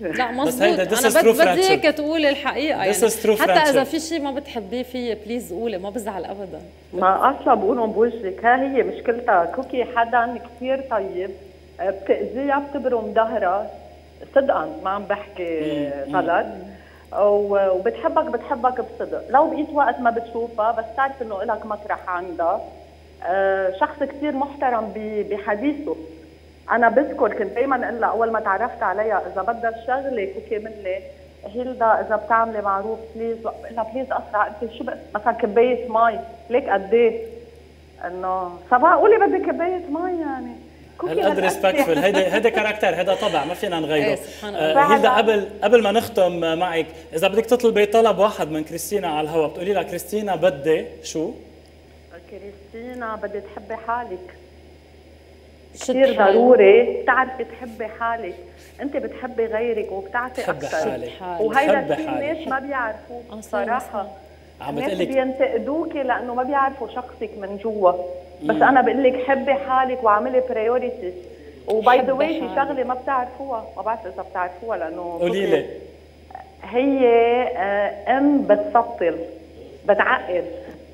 لا بس مزبوط أنا بدي هيك friendship. تقولي الحقيقة يعني حتى إذا friendship. في شيء ما بتحبيه فيي please قولي ما بزعل ابدا. ما أصلا بقولهم بوجهك. ها هي مشكلتها. كوكي حدا كثير طيب. آه، بتاذيها بتبرم ظهرها صدقا ما عم بحكي غلط. وبتحبك بتحبك بصدق. لو بقيت وقت ما بتشوفها بس تعرف إنه لك مطرح عندها شخص كثير محترم بحديثه أنا بذكر كنت دائما أقول لها أول ما تعرفت عليها إذا بدها شغلة كوكي مني هيلدا إذا بتعملي معروف please بقول لها please أسرع أنت شو بق- مثلا كباية مي ليك قد إيه؟ إنه صباح قولي بدي كباية مي يعني كوكي هالقد respectful إيه؟ هيدا هيدا caractère هيدا طبع ما فينا نغيره إيه، سبحان آه، الله. هيدا. قبل قبل ما نختم معك إذا بدك تطلبي طلب واحد من كريستينا على الهواء بتقولي لها كريستينا بدي شو كريستينا بدي تحبي حالك. كثير. ضروري بتعرفي تحبي حالك. انت بتحبي غيرك وبتعطي أكثر. حالك. وهيدا كثير. ناس ما بيعرفوه آه، صراحة. عم الناس بينتقدوكي لأنه ما بيعرفوا شخصك من جوا. بس أنا بقول لك حبي حالك واعملي priorities و by the way في. شغلة ما بتعرفوها. ما بعرف إذا بتعرفوها لأنه قولي لي. هي آه، أم بتسطل بتعقد.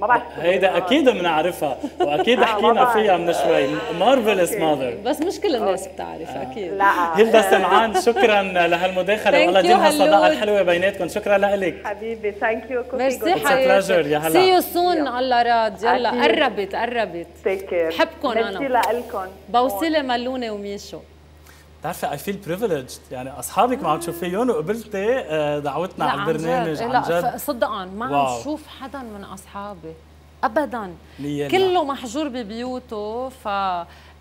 ما بعرف. هيدا. أكيد بنعرفها وأكيد آه، حكينا فيها. من شوي. مارفلس. ماذر بس مش كل الناس بتعرف أكيد. لا. هيلدا آه، سمعان شكرا لهالمداخلة والله you, دي هالصداقه هاللود. الحلوه بيناتكم. شكرا لك حبيبي ثانك يو ميرسي pleasure. يا هلا. سي يو سون الله راد يلا. قربت قربت. بحبكن أنا. ميرسي لكم بوصلي ملونة وميشو. بتعرفي I feel privileged يعني أصحابك ما عم تشوفيهم وقبلتي آه، دعوتنا على البرنامج عن جد. ف- صدقا ما. عم شوف حدا من أصحابي. ابدا. كله محجور ببيوته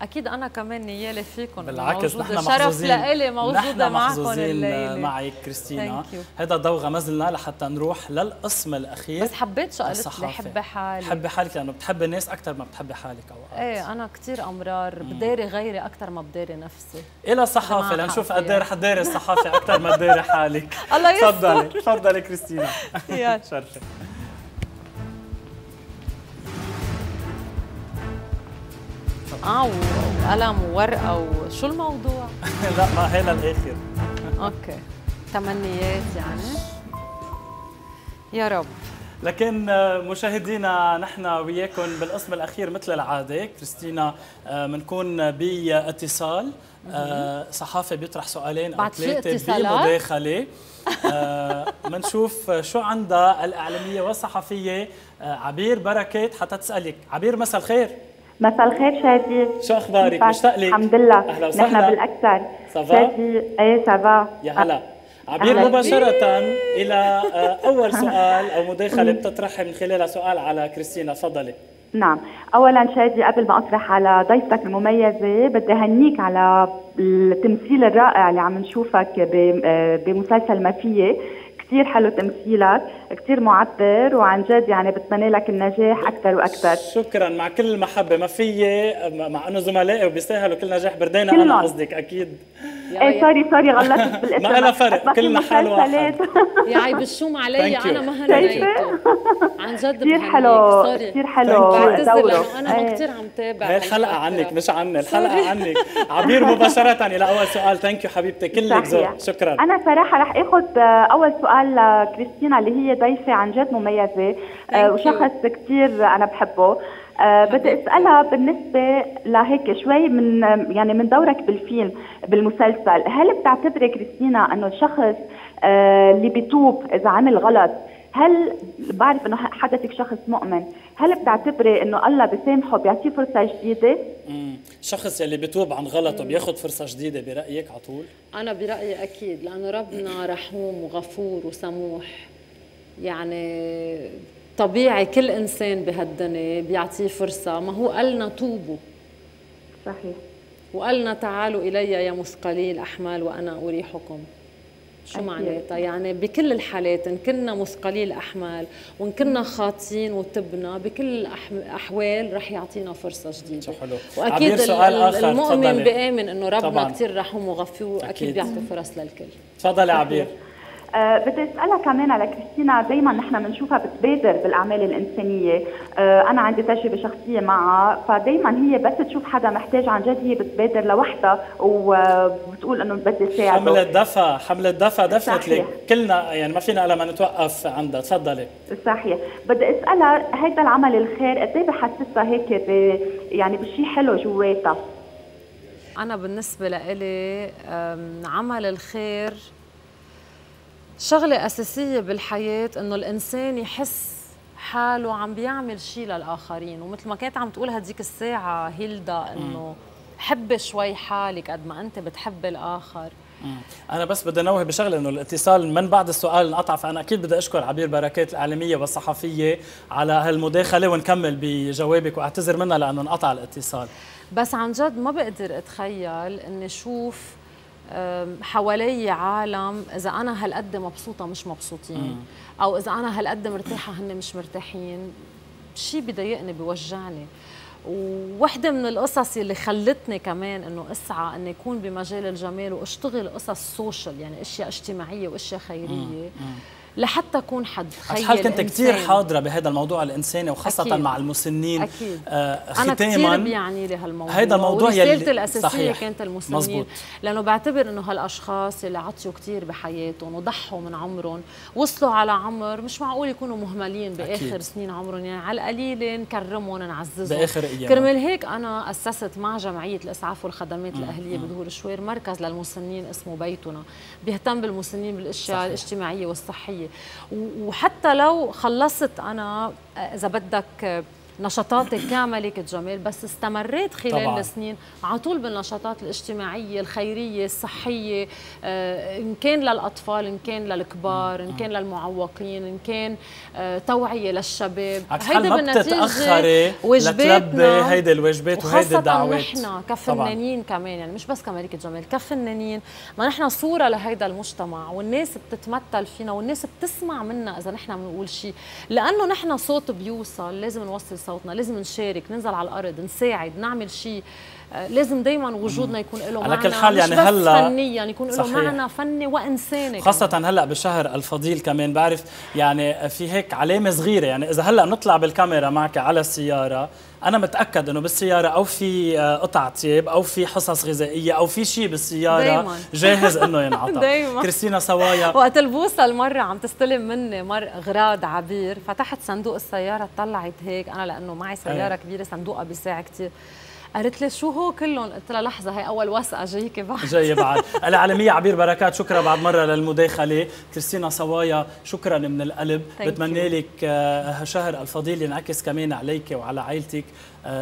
فاكيد أنا كمان نيالي فيكم بالعكس. نحن شرف لإلي موجودة معكم الليلة. معك كريستينا. هذا ضوء غمزلنا لحتى نروح للقسم الأخير بس حبيت شو قالت لي. حبي حالي. حبي حالك لأنه بتحبي الناس أكثر ما بتحبي حالك أوقات. إيه أنا كثير أمرار. بداري غيري أكثر ما بداري نفسي. إلى صحافه لنشوف قد إيه رح تداري الصحافة أكثر ما تداري حالك. الله يستر. تفضلي تفضلي كريستينا. شرفك. آه وقلم وورقة وشو الموضوع؟ لا ما هي للآخر. أوكي. تمنيات يعني. يا رب. لكن آه، مشاهدينا نحن وياكم بالقسم الأخير مثل العادة كريستينا آه، بنكون باتصال. آه، صحافي بيطرح سؤالين أو ثلاثة؟ بمداخلة. آه، بنشوف شو عندها الإعلامية والصحفية. آه، عبير بركات حتى تسألك. عبير مساء الخير. مساء الخير شادي. شو أخبارك؟ مشتاق لك؟ الحمد لله أهلا وسهلا. نحن بالاكثر ça va؟ شادي إيه ça va يا هلا. عبير. مباشرة إلى آه، أول سؤال أو مداخلة بتطرحي من خلالها سؤال على كريستينا. تفضلي. نعم. اولا شادي قبل ما أطرح على ضيفتك المميزة بدي أهنيك على التمثيل الرائع اللي عم نشوفك آه، بمسلسل ما فيي. كثير حلو تمثيلك كثير معبر وعن جد يعني بتمنى لك النجاح أكثر وأكثر. شكرا مع كل المحبة. ما في مع إنه زملائي وبيستاهلوا كل نجاح بردينا أنا. قصدك أكيد. إيه سوري سوري غلطت بالاسم ما إلها فرق، كلنا حال واحد. مسلسلات. يا عيب الشوم علي. أنا ما؟ هنيته عن جد كثير. حلو. كثير حلو بعتذر لأنه أنا ما إيه. كثير عم تابع هي هالفترة. عنك مش عني الحلقة عنك عبير مباشرة إلى أول سؤال ثانك يو حبيبتي كلك ذوق صحيح. شكرا أنا صراحة رح آخذ أول سؤال لكريستينا اللي هي ضيفة عن جد مميزة آه،. وشخص كثير أنا بحبه آه، بدي أسألها بالنسبة لهيك شوي من يعني من دورك بالفيلم بالمسلسل. هل بتعتبري كريستينا إنه الشخص آه، اللي بيتوب إذا عمل غلط؟ هل بعرف إنه حضرتك شخص مؤمن. هل بتعتبري إنه الله بيسامحه بيعطيه فرصة جديدة؟ مم. الشخص يلي بيتوب عن غلطه بياخذ فرصة جديدة برأيك على طول؟ أنا برأيي أكيد لأنه ربنا رحوم وغفور وسموح. يعني طبيعي كل إنسان بهالدنيا بيعطيه فرصة ما هو قالنا توبوا صحيح وقالنا تعالوا إلي يا مثقلي الأحمال وأنا أريحكم شو. معناتها يعني بكل الحالات إن كنا مثقلي الأحمال وإن كنا خاطين وتبنا بكل الأحوال رح يعطينا فرصة جديدة شو حلو. وأكيد عبير، سؤال ال- آخر، المؤمن تفضلي. بآمن إنه ربنا. كثير رحوم وغفور أكيد. أكيد بيعطي فرص للكل تفضلي عبير أه بدي أسألها كمان على كريستينا. دائما نحن بنشوفها بتبادر بالأعمال الإنسانية. أه أنا عندي تجربة شخصية معها. فدائما هي بس تشوف حدا محتاج عن جد هي بتبادر لوحدها وبتقول إنه بدي ساعده حملة دفع حملة دفع دفنتلي. كلنا يعني ما فينا إلا ما نتوقف عندها. تفضلي. صحيح. بدي أسألها هيدا العمل الخير قد إيه بحسسها هيك ب... يعني بشيء حلو جواتها؟ أنا بالنسبة لإلي عمل الخير شغلة أساسية بالحياة إنه الإنسان يحس حاله عم بيعمل شيء للآخرين ومثل ما كانت عم تقول هديك الساعة هيلدا إنه حبي شوي حالك قد ما أنت بتحب الآخر. أنا بس بدي أنوه بشغلة إنه الاتصال من بعد السؤال انقطع فأنا أكيد بدي أشكر عبير بركات الإعلامية والصحفية على هالمداخلة ونكمل بجوابك وأعتذر منها لأنه انقطع الاتصال. بس عن جد ما بقدر أتخيل إني أشوف حوالي عالم إذا أنا هالقد مبسوطة مش مبسوطين. أو إذا أنا هالقد مرتاحة هن مش مرتاحين. شيء بضايقني بوجعني. ووحدة من القصص اللي خلتني كمان إنه أسعى إني أكون بمجال الجمال وأشتغل قصص سوشيال يعني أشياء اجتماعية وأشياء خيرية. لحتى أكون حد خير حال كنت كثير. حاضرة بهذا الموضوع الانساني وخاصة أكيد. مع المسنين أكيد آه أنا كثير ختاما بيعني لي هالموضوع هيدا الموضوع يلي- الاساسيه صحيح. كانت المسنين مزبوط. لأنه بعتبر إنه هالأشخاص اللي عطيوا كثير بحياتهم وضحوا من عمرهم وصلوا على عمر مش معقول يكونوا مهملين بآخر أكيد. سنين عمرهم يعني على القليله نكرمهم نعززهم بآخر أيامهم. كرمال هيك أنا أسست مع جمعية الإسعاف والخدمات الأهلية بدهور الشوير مركز للمسنين اسمه بيتنا بيهتم بالمسنين بالأشياء صحيح. الاجتماعية والصحية وحتى لو خلصت أنا إذا بدك نشاطاتي كملكة جمال بس استمريت خلال طبعاً. السنين على طول بالنشاطات الاجتماعية الخيرية الصحية آه، إن كان للأطفال إن كان للكبار إن كان للمعوقين إن كان آه، توعية للشباب. بتتأخري لتلبي واجباتنا هيدي الواجبات وهيدي الدعوات. نحن طبعاً. كفنانين كمان يعني مش بس كملكة جمال كفنانين ما نحن صورة لهيدا المجتمع والناس بتتمثل فينا والناس بتسمع منا إذا نحن بنقول شيء لأنه نحن صوت بيوصل لازم نوصل صوتنا لازم نشارك ننزل على الأرض نساعد نعمل شيء آه، لازم دايما وجودنا يكون له على معنى كل حال يعني هلأ- فنيا يكون له. معنى فني وإنساني خاصة كمان. هلأ بالشهر الفضيل كمان بعرف يعني في هيك علامة صغيرة يعني إذا هلأ نطلع بالكاميرا معك على السيارة أنا متأكد إنه بالسيارة أو في آه، قطع تياب أو في حصص غذائية أو في شيء بالسيارة دايماً. جاهز إنه ينعطى دايماً. كريستينا سوايا وقت البوصة المرة عم تستلم مني مر غراض عبير فتحت صندوق السيارة طلعت هيك أنا لأنه معي سيارة أيه. كبيرة صندوقها بيساع كتير قالت لي شو هو كلهم؟ قلت لها لحظة هي أول وثقة جايكي بعد. جاي بعد. العالمية عبير بركات شكرا بعد مرة للمداخلة. كريستينا سوايا شكرا من القلب. بتمنى. لك آه، هالشهر الفضيل ينعكس كمان عليك وعلى عائلتك.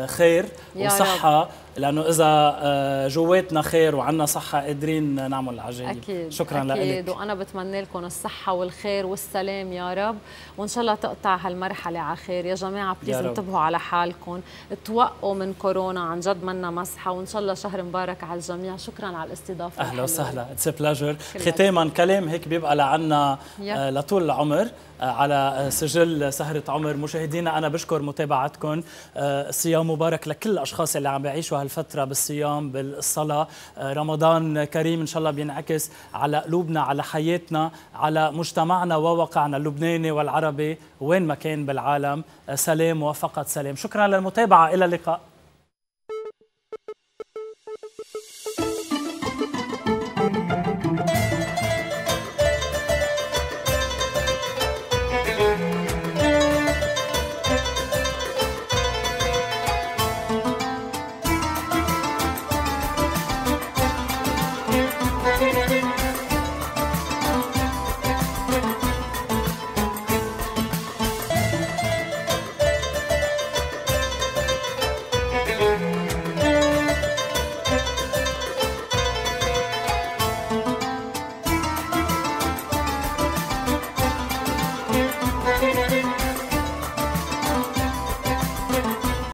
خير يا وصحة لأنه إذا آه، جواتنا خير وعنا صحة قادرين نعمل العجائب أكيد شكرا أكيد. لك وأنا بتمنى لكم الصحة والخير والسلام يا رب. وإن شاء الله تقطع هالمرحلة على خير. يا جماعة بليز. انتبهوا على حالكم. توقوا من كورونا عن جد منا مسحة وإن شاء الله شهر مبارك على الجميع. شكرا على الاستضافة. أهلا. وسهلا. it's pleasure ختاما كلام هيك بيبقى لعنا. آه، لطول العمر آه، على آه، سجل سهرة عمر مشاهدينا. أنا بشكر متابعتكم آه، صيام مبارك لكل الأشخاص اللي عم بيعيشوا هالفترة بالصيام بالصلاة. آه، رمضان كريم إن شاء الله بينعكس على قلوبنا على حياتنا على مجتمعنا وواقعنا اللبناني والعربي. وين ما كان بالعالم آه، سلام وفقط سلام. شكرا للمتابعة. إلى اللقاء.